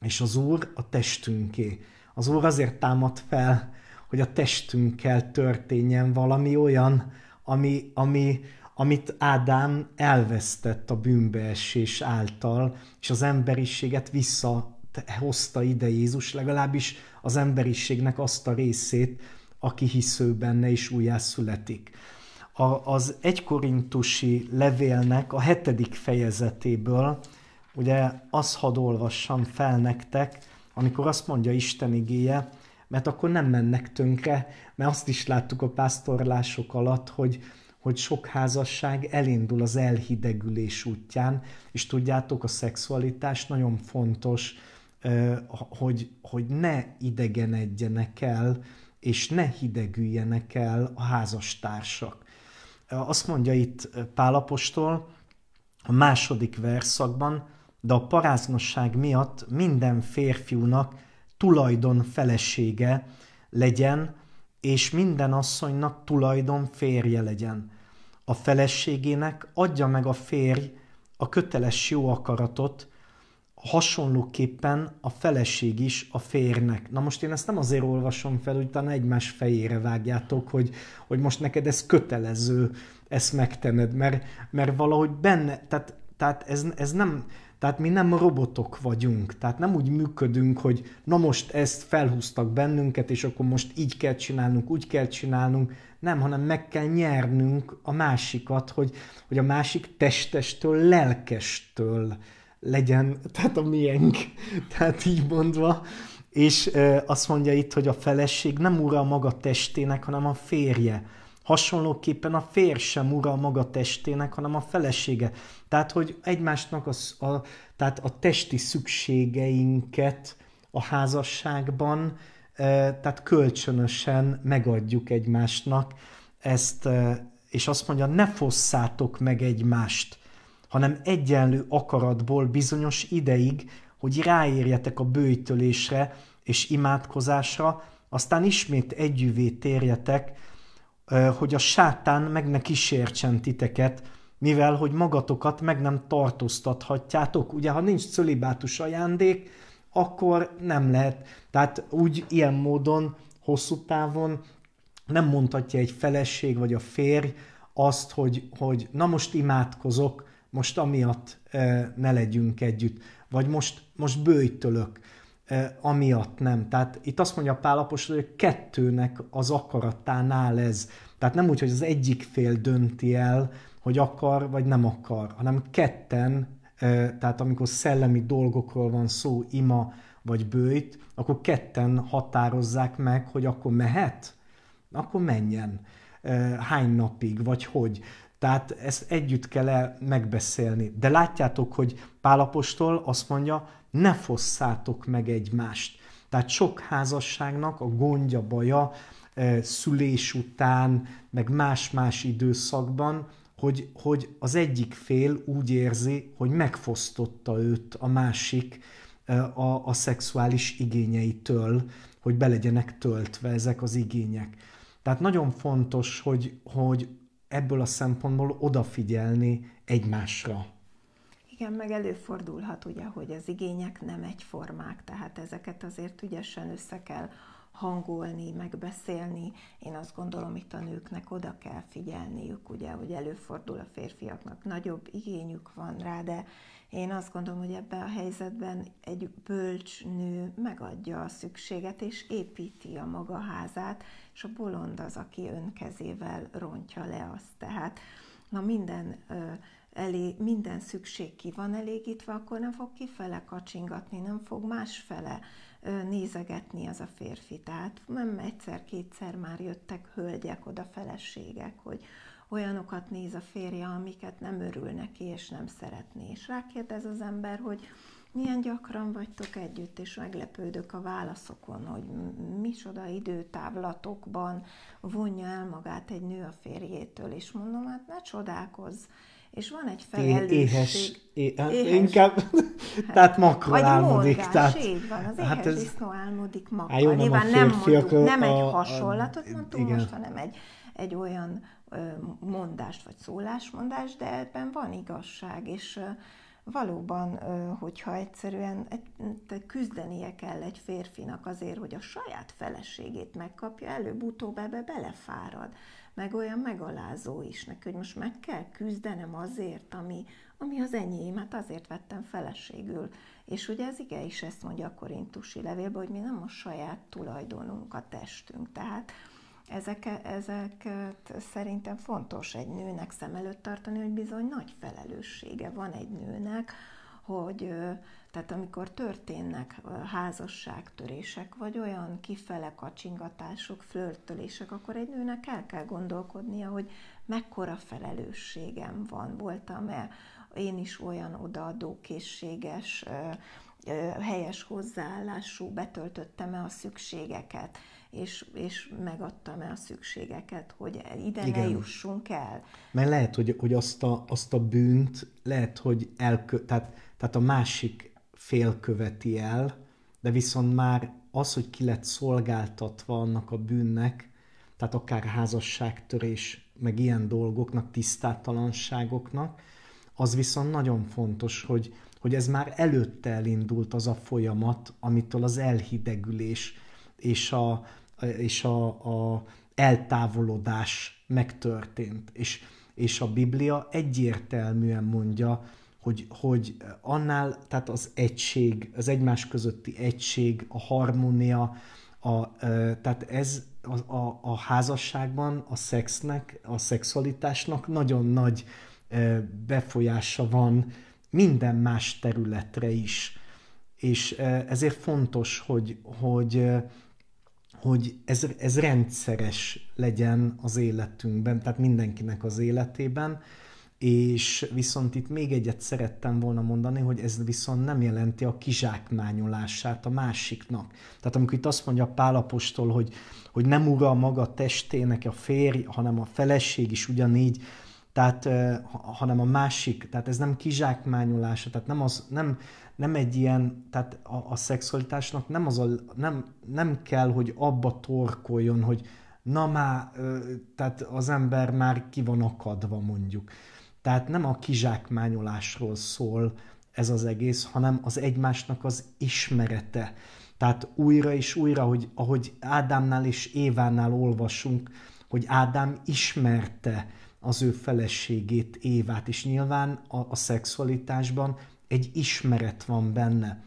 [SPEAKER 1] és az Úr a testünké. Az Úr azért támad fel, hogy a testünkkel történjen valami olyan, ami, ami, amit Ádám elvesztett a bűnbeesés által, és az emberiséget visszahozta ide Jézus, legalábbis az emberiségnek azt a részét, aki hisző benne és újjászületik. A, az egykorintusi levélnek a hetedik fejezetéből, ugye azt hadd olvassam fel nektek, amikor azt mondja Isten igéje, mert akkor nem mennek tönkre, mert azt is láttuk a pásztorlások alatt, hogy, hogy sok házasság elindul az elhidegülés útján, és tudjátok, a szexualitás nagyon fontos, hogy, hogy ne idegenedjenek el, és ne hidegüljenek el a házastársak. Azt mondja itt Pálapostól a második verszakban, de a paráznosság miatt minden férfiúnak tulajdon felesége legyen, és minden asszonynak tulajdon férje legyen. A feleségének adja meg a férj a köteles jó akaratot, hasonlóképpen a feleség is a férnek. Na most én ezt nem azért olvasom fel, hogy utána egymás fejére vágjátok, hogy, hogy most neked ez kötelező ezt megtened, mert, mert valahogy benne, tehát, tehát ez, ez nem, tehát mi nem robotok vagyunk, tehát nem úgy működünk, hogy na most ezt felhúztak bennünket, és akkor most így kell csinálnunk, úgy kell csinálnunk, nem, hanem meg kell nyernünk a másikat, hogy, hogy a másik testestől, lelkestől legyen, tehát a miénk, tehát így mondva, és azt mondja itt, hogy a feleség nem ura a maga testének, hanem a férje. Hasonlóképpen a férj sem ura a maga testének, hanem a felesége. Tehát, hogy egymásnak az, a, tehát a testi szükségeinket a házasságban, tehát kölcsönösen megadjuk egymásnak ezt, és azt mondja, ne fosszátok meg egymást hanem egyenlő akaratból bizonyos ideig, hogy ráérjetek a bőjtölésre és imádkozásra, aztán ismét együvé térjetek, hogy a sátán meg ne kísértsen titeket, mivel hogy magatokat meg nem tartóztathatjátok. Ugye, ha nincs cölibátus ajándék, akkor nem lehet. Tehát úgy ilyen módon, hosszú távon nem mondhatja egy feleség vagy a férj azt, hogy, hogy na most imádkozok, most amiatt ne legyünk együtt, vagy most, most bőjtölök, amiatt nem. Tehát itt azt mondja Pál Apostol, hogy kettőnek az akaratánál ez. Tehát nem úgy, hogy az egyik fél dönti el, hogy akar vagy nem akar, hanem ketten, tehát amikor szellemi dolgokról van szó, ima vagy bőjt, akkor ketten határozzák meg, hogy akkor mehet, akkor menjen. Hány napig, vagy hogy. Tehát ezt együtt kell megbeszélni. De látjátok, hogy Pálapostól azt mondja, ne fosszátok meg egymást. Tehát sok házasságnak a gondja, baja szülés után, meg más-más időszakban, hogy, hogy az egyik fél úgy érzi, hogy megfosztotta őt a másik a, a szexuális igényeitől, hogy be legyenek töltve ezek az igények. Tehát nagyon fontos, hogy, hogy ebből a szempontból odafigyelni egymásra.
[SPEAKER 2] Igen, meg előfordulhat ugye, hogy az igények nem egyformák, tehát ezeket azért ügyesen össze kell hangolni, megbeszélni. Én azt gondolom, itt a nőknek oda kell figyelniük, ugye, hogy előfordul a férfiaknak nagyobb igényük van rá, de én azt gondolom, hogy ebben a helyzetben egy bölcs nő megadja a szükséget, és építi a maga házát, és a bolond az, aki önkezével rontja le azt. Tehát, na minden elé, minden szükség ki van elégítve, akkor nem fog kifele kacsingatni, nem fog másfele nézegetni az a férfi. Tehát nem egyszer-kétszer már jöttek hölgyek oda, feleségek, hogy olyanokat néz a férje, amiket nem örül neki, és nem szeretné. És rákérdez az ember, hogy milyen gyakran vagytok együtt, és meglepődök a válaszokon, hogy micsoda időtávlatokban vonja el magát egy nő a férjétől, és mondom, hát ne csodálkozz, és van egy felelősség. Éhes,
[SPEAKER 1] é, hát éhes. inkább, hát, tehát vagy álmodik. Mondás,
[SPEAKER 2] tehát, így van, az éhes hát ez, disznó álmodik makro. Á, jó, nem Nyilván nem, mondtuk, nem egy a, hasonlatot a, mondtunk igen. most, hanem egy, egy olyan mondást vagy szólásmondást, de ebben van igazság, és valóban, hogyha egyszerűen küzdenie kell egy férfinak azért, hogy a saját feleségét megkapja, előbb-utóbb ebbe belefárad. Meg olyan megalázó is neki, hogy most meg kell küzdenem azért, ami, ami az enyém, hát azért vettem feleségül. És ugye az ige is ezt mondja a korintusi levélben, hogy mi nem a saját tulajdonunk a testünk. Tehát ezek, ezeket szerintem fontos egy nőnek szem előtt tartani, hogy bizony nagy felelőssége van egy nőnek, hogy tehát amikor történnek házasságtörések, vagy olyan kifele kacsingatások, flörtölések, akkor egy nőnek el kell gondolkodnia, hogy mekkora felelősségem van. Voltam-e én is olyan odaadó készséges, helyes hozzáállású, betöltöttem-e a szükségeket, és, és megadtam-e a szükségeket, hogy ide Igen. ne jussunk el.
[SPEAKER 1] Mert lehet, hogy, hogy azt, a, azt a bűnt, lehet, hogy elkö, tehát, tehát a másik fél követi el, de viszont már az, hogy ki lett szolgáltatva annak a bűnnek, tehát akár házasságtörés, meg ilyen dolgoknak, tisztátalanságoknak, az viszont nagyon fontos, hogy, hogy ez már előtte elindult az a folyamat, amitől az elhidegülés és a, és a, a eltávolodás megtörtént. És, és a Biblia egyértelműen mondja, hogy, hogy annál, tehát az egység, az egymás közötti egység, a harmónia, a, tehát ez a, a, a házasságban a szexnek, a szexualitásnak nagyon nagy befolyása van minden más területre is. És ezért fontos, hogy, hogy, hogy ez, ez rendszeres legyen az életünkben, tehát mindenkinek az életében, és viszont itt még egyet szerettem volna mondani, hogy ez viszont nem jelenti a kizsákmányolását a másiknak. Tehát amikor itt azt mondja Pálapostól, hogy, hogy nem ura maga testének a férj, hanem a feleség is ugyanígy, tehát, hanem a másik, tehát ez nem kizsákmányolása, tehát nem, az, nem, nem egy ilyen, tehát a, a szexualitásnak nem, az a, nem, nem kell, hogy abba torkoljon, hogy na már, tehát az ember már ki van akadva mondjuk. Tehát nem a kizsákmányolásról szól ez az egész, hanem az egymásnak az ismerete. Tehát újra és újra, hogy ahogy Ádámnál és Évánál olvasunk, hogy Ádám ismerte az ő feleségét, Évát, és nyilván a, a szexualitásban egy ismeret van benne.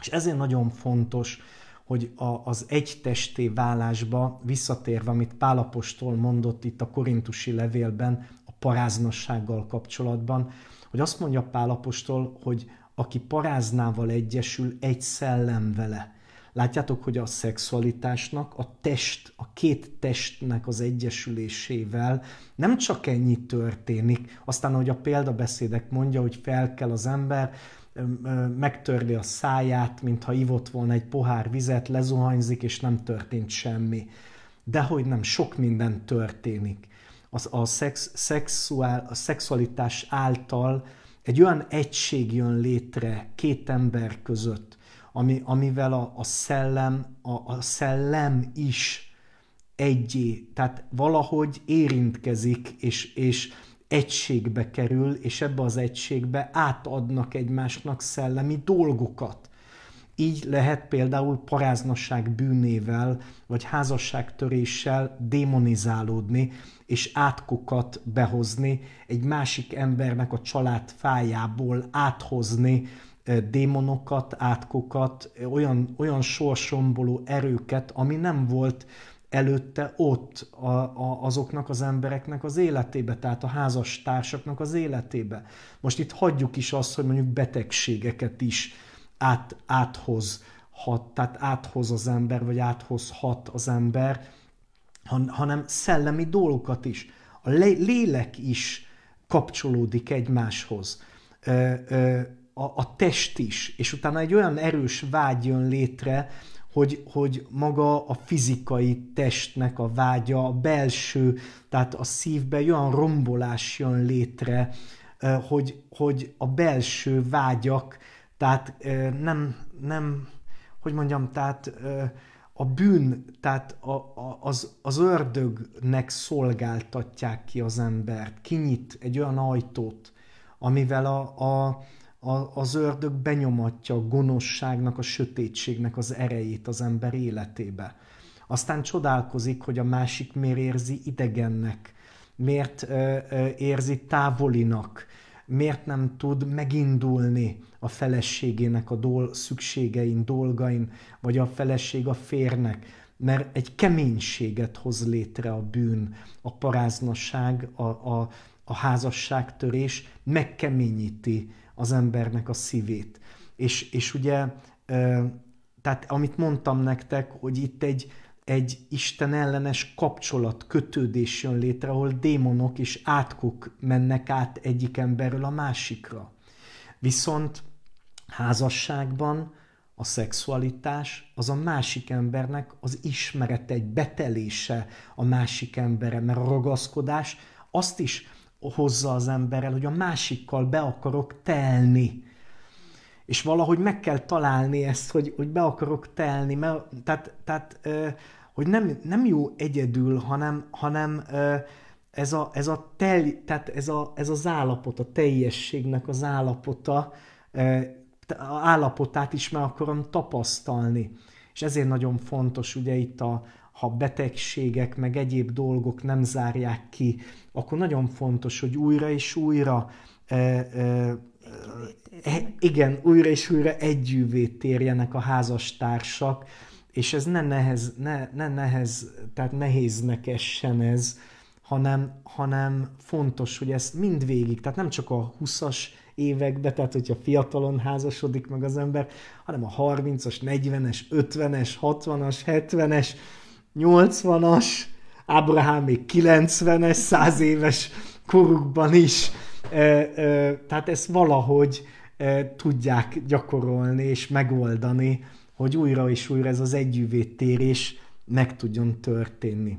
[SPEAKER 1] És ezért nagyon fontos, hogy a, az egytesté válásba visszatérve, amit Pálapostól mondott itt a korintusi levélben, a paráznassággal kapcsolatban, hogy azt mondja Pálapostól, hogy aki paráznával egyesül, egy szellem vele. Látjátok, hogy a szexualitásnak, a test, a két testnek az egyesülésével nem csak ennyi történik, aztán, ahogy a példabeszédek mondja, hogy fel kell az ember, megtörli a száját, mintha ivott volna egy pohár vizet, lezuhanyzik, és nem történt semmi. De hogy nem, sok minden történik. Az, a, szex, szexuál, a szexualitás által egy olyan egység jön létre két ember között, ami, amivel a, a szellem, a, a szellem is egyé, tehát valahogy érintkezik, és, és egységbe kerül, és ebbe az egységbe átadnak egymásnak szellemi dolgokat. Így lehet például paráznasság bűnével, vagy házasságtöréssel démonizálódni, és átkokat behozni, egy másik embernek a család fájából áthozni démonokat, átkokat, olyan, olyan sorsomboló erőket, ami nem volt előtte ott a, a, azoknak az embereknek az életébe, tehát a házastársaknak az életébe. Most itt hagyjuk is azt, hogy mondjuk betegségeket is át, áthozhat, tehát áthoz az ember, vagy áthozhat az ember, han, hanem szellemi dolgokat is. A lélek is kapcsolódik egymáshoz. Ö, ö, a, a test is, és utána egy olyan erős vágy jön létre, hogy, hogy maga a fizikai testnek a vágya, a belső, tehát a szívbe olyan rombolás jön létre, hogy, hogy a belső vágyak, tehát nem, nem hogy mondjam, tehát a bűn, tehát a, a, az, az ördögnek szolgáltatják ki az embert, kinyit egy olyan ajtót, amivel a, a, a, az ördög benyomatja a gonoszságnak, a sötétségnek az erejét az ember életébe. Aztán csodálkozik, hogy a másik miért érzi idegennek, miért ö, ö, érzi távolinak, miért nem tud megindulni a feleségének a dol- szükségein, dolgain, vagy a feleség a férnek, mert egy keménységet hoz létre a bűn, a paráznasság, a, a, a házasságtörés megkeményíti az embernek a szívét. És, és ugye, tehát amit mondtam nektek, hogy itt egy, egy Isten ellenes kapcsolat, kötődés jön létre, ahol démonok és átkok mennek át egyik emberről a másikra. Viszont házasságban a szexualitás az a másik embernek az ismerete, egy betelése a másik embere, mert a ragaszkodás azt is hozza az emberrel, hogy a másikkal be akarok telni. És valahogy meg kell találni ezt, hogy, hogy be akarok telni, mert, tehát, tehát hogy nem, nem jó egyedül, hanem, hanem ez a, ez a tel, tehát ez, a, ez az állapot, a teljességnek az állapota, állapotát is meg akarom tapasztalni. És ezért nagyon fontos ugye itt a, ha betegségek, meg egyéb dolgok nem zárják ki, akkor nagyon fontos, hogy újra és újra igen, újra és újra együvé térjenek a házastársak, és ez ne nehez, ne, ne nehez, tehát nehéznek essen ez, hanem, hanem fontos, hogy ezt mindvégig, tehát nem csak a 20-as években, tehát hogyha fiatalon házasodik meg az ember, hanem a 30-as, 40-es, 50-es, 60-as, 70-es, 80-as, Ábrahám még 90-es, 100 éves korukban is. Tehát ezt valahogy tudják gyakorolni és megoldani, hogy újra és újra ez az együvé térés meg tudjon történni.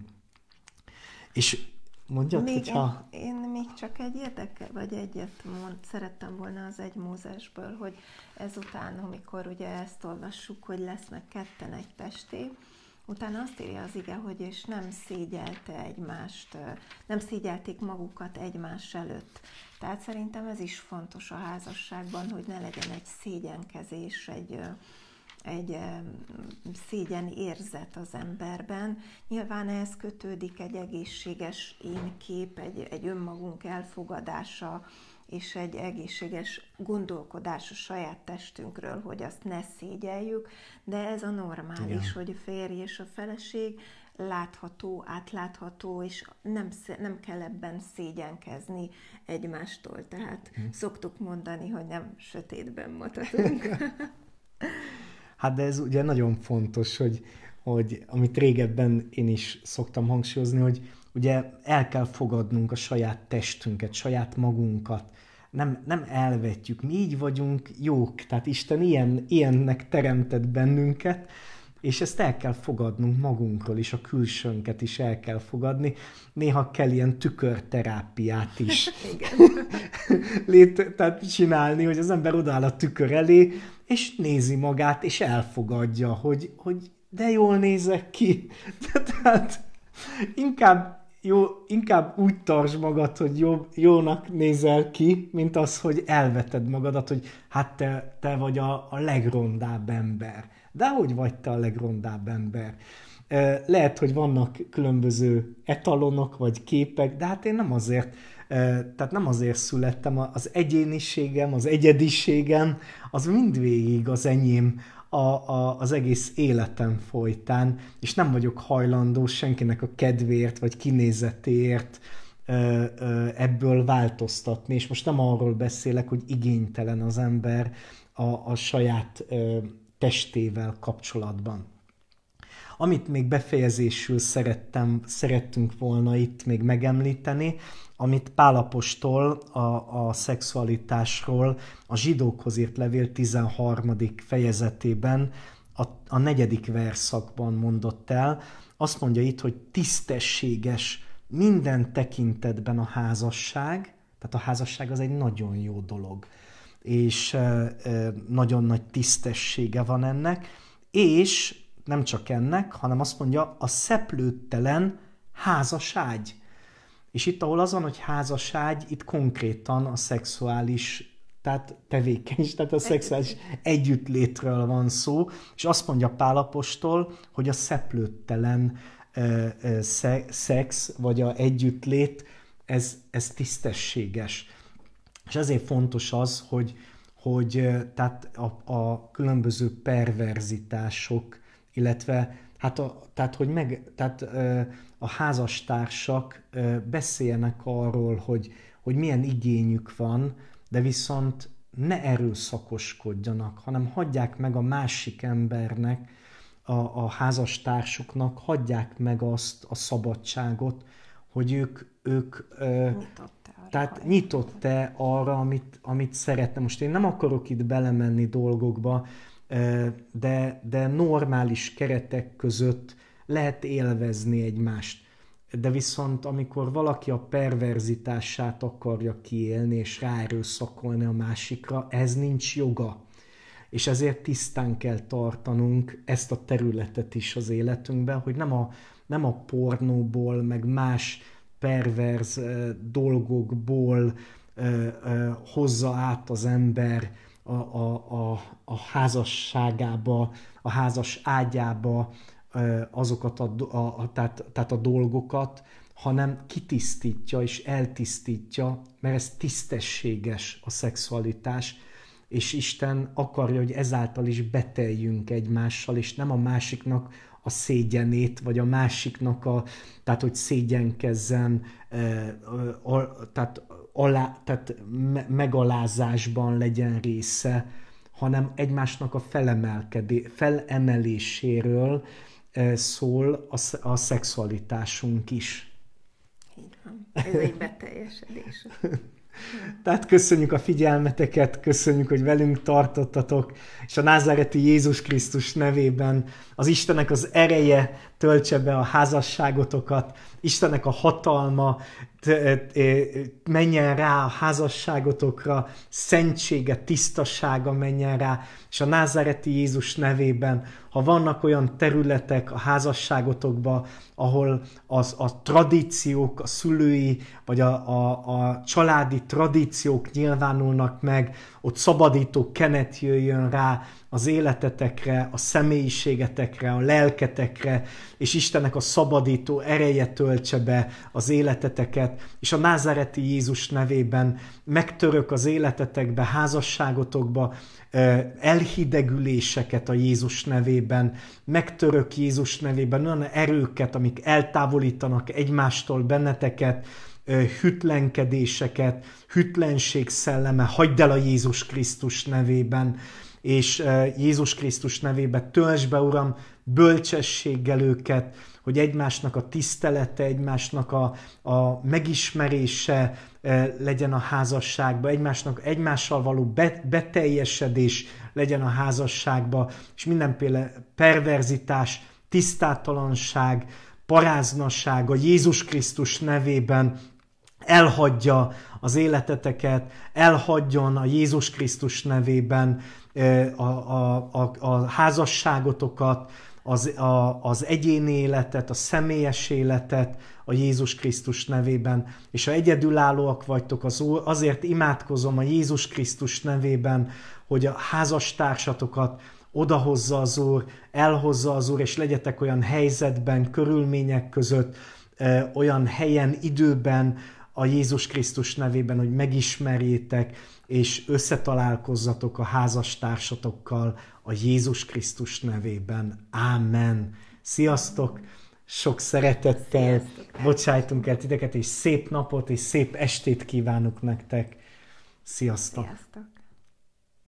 [SPEAKER 1] És mondjad,
[SPEAKER 2] még
[SPEAKER 1] hogyha...
[SPEAKER 2] Egy, én még csak egy érdeke, vagy egyet mond, szerettem volna az egy Mózesből, hogy ezután, amikor ugye ezt olvassuk, hogy lesznek ketten egy testé, Utána azt írja az ige, hogy és nem szégyelte egymást, nem szégyelték magukat egymás előtt. Tehát szerintem ez is fontos a házasságban, hogy ne legyen egy szégyenkezés, egy, egy szégyen érzet az emberben. Nyilván ehhez kötődik egy egészséges énkép, egy, egy önmagunk elfogadása, és egy egészséges gondolkodás a saját testünkről, hogy azt ne szégyeljük, de ez a normális, Igen. hogy a férj és a feleség látható, átlátható, és nem, nem kell ebben szégyenkezni egymástól. Tehát hm. szoktuk mondani, hogy nem sötétben matatunk.
[SPEAKER 1] hát de ez ugye nagyon fontos, hogy, hogy amit régebben én is szoktam hangsúlyozni, hogy ugye el kell fogadnunk a saját testünket, saját magunkat, nem, nem elvetjük, mi így vagyunk jók, tehát Isten ilyen, ilyennek teremtett bennünket, és ezt el kell fogadnunk magunkról is, a külsőnket is el kell fogadni. Néha kell ilyen tükörterápiát is Lét, tehát csinálni, hogy az ember odáll a tükör elé, és nézi magát, és elfogadja, hogy, hogy de jól nézek ki. tehát inkább jó, inkább úgy tartsd magad, hogy jó, jónak nézel ki, mint az, hogy elveted magadat, hogy hát te, te vagy a, a legrondább ember. De hogy vagy te a legrondább ember? Lehet, hogy vannak különböző etalonok vagy képek, de hát én nem azért, tehát nem azért születtem, az egyéniségem, az egyediségem, az mindvégig az enyém, a, a, az egész életem folytán, és nem vagyok hajlandó senkinek a kedvéért vagy kinézetéért ö, ö, ebből változtatni, és most nem arról beszélek, hogy igénytelen az ember a, a saját ö, testével kapcsolatban. Amit még befejezésül szerettem, szerettünk volna itt még megemlíteni, amit Pálapostól a, a szexualitásról a zsidókhoz írt levél 13. fejezetében a, a negyedik verszakban mondott el. Azt mondja itt, hogy tisztességes minden tekintetben a házasság, tehát a házasság az egy nagyon jó dolog, és nagyon nagy tisztessége van ennek, és nem csak ennek, hanem azt mondja, a szeplőtelen házaságy. És itt, ahol az van, hogy házaságy, itt konkrétan a szexuális tehát tevékenység, tehát a szexuális együttlétről van szó, és azt mondja Pálapostól, hogy a szeplőttelen ö, ö, szex, vagy a együttlét, ez, ez tisztességes. És ezért fontos az, hogy, hogy tehát a, a különböző perverzitások, illetve hát a, tehát, hogy meg, tehát a házastársak beszéljenek arról, hogy, hogy milyen igényük van, de viszont ne erőszakoskodjanak, hanem hagyják meg a másik embernek, a, a házastársuknak, hagyják meg azt a szabadságot, hogy ők, ők
[SPEAKER 2] nyitott-e arra,
[SPEAKER 1] tehát nyitott-e arra, amit, amit szeretne. Most én nem akarok itt belemenni dolgokba, de, de normális keretek között lehet élvezni egymást. De viszont amikor valaki a perverzitását akarja kiélni és ráerőszakolni a másikra, ez nincs joga. És ezért tisztán kell tartanunk ezt a területet is az életünkben, hogy nem a, nem a pornóból, meg más perverz dolgokból hozza át az ember a, a, a, a házasságába, a házas ágyába azokat a, a, a, tehát, tehát a dolgokat, hanem kitisztítja és eltisztítja, mert ez tisztességes a szexualitás, és Isten akarja, hogy ezáltal is beteljünk egymással, és nem a másiknak a szégyenét, vagy a másiknak a, tehát hogy szégyenkezzen, tehát, alá, tehát megalázásban legyen része, hanem egymásnak a felemelkedé, felemeléséről szól a, a szexualitásunk is.
[SPEAKER 2] Így van. Ez egy beteljesedés.
[SPEAKER 1] Tehát köszönjük a figyelmeteket, köszönjük, hogy velünk tartottatok, és a názáreti Jézus Krisztus nevében az Istenek az ereje töltse be a házasságotokat, Istenek a hatalma menjen rá a házasságotokra, szentsége, tisztasága menjen rá, és a názáreti Jézus nevében, ha vannak olyan területek a házasságotokba, ahol az, a tradíciók, a szülői vagy a, a, a családi tradíciók nyilvánulnak meg, ott szabadító kenet jöjjön rá az életetekre, a személyiségetekre, a lelketekre, és Istennek a szabadító ereje töltse be az életeteket, és a názáreti Jézus nevében megtörök az életetekbe, házasságotokba, elhidegüléseket a Jézus nevében, megtörök Jézus nevében olyan erőket, amik eltávolítanak egymástól benneteket, hütlenkedéseket, hütlenség szelleme, hagyd el a Jézus Krisztus nevében, és Jézus Krisztus nevében töltsd be, Uram, bölcsességgel őket, hogy egymásnak a tisztelete, egymásnak a, a megismerése legyen a házasságba, egymásnak, egymással való beteljesedés legyen a házasságba, és mindenféle perverzitás, tisztátalanság, paráznasság a Jézus Krisztus nevében elhagyja az életeteket, elhagyjon a Jézus Krisztus nevében a, a, a, a házasságotokat, az, a, az egyéni életet, a személyes életet a Jézus Krisztus nevében, és ha egyedülállóak vagytok, az azért imádkozom a Jézus Krisztus nevében, hogy a házastársatokat odahozza az Úr, elhozza az Úr, és legyetek olyan helyzetben, körülmények között, olyan helyen, időben, a Jézus Krisztus nevében, hogy megismerjétek, és összetalálkozzatok a házastársatokkal a Jézus Krisztus nevében. Ámen. Sziasztok! Sok szeretettel Sziasztok. bocsájtunk el titeket, és szép napot és szép estét kívánok nektek. Sziasztok! Sziasztok.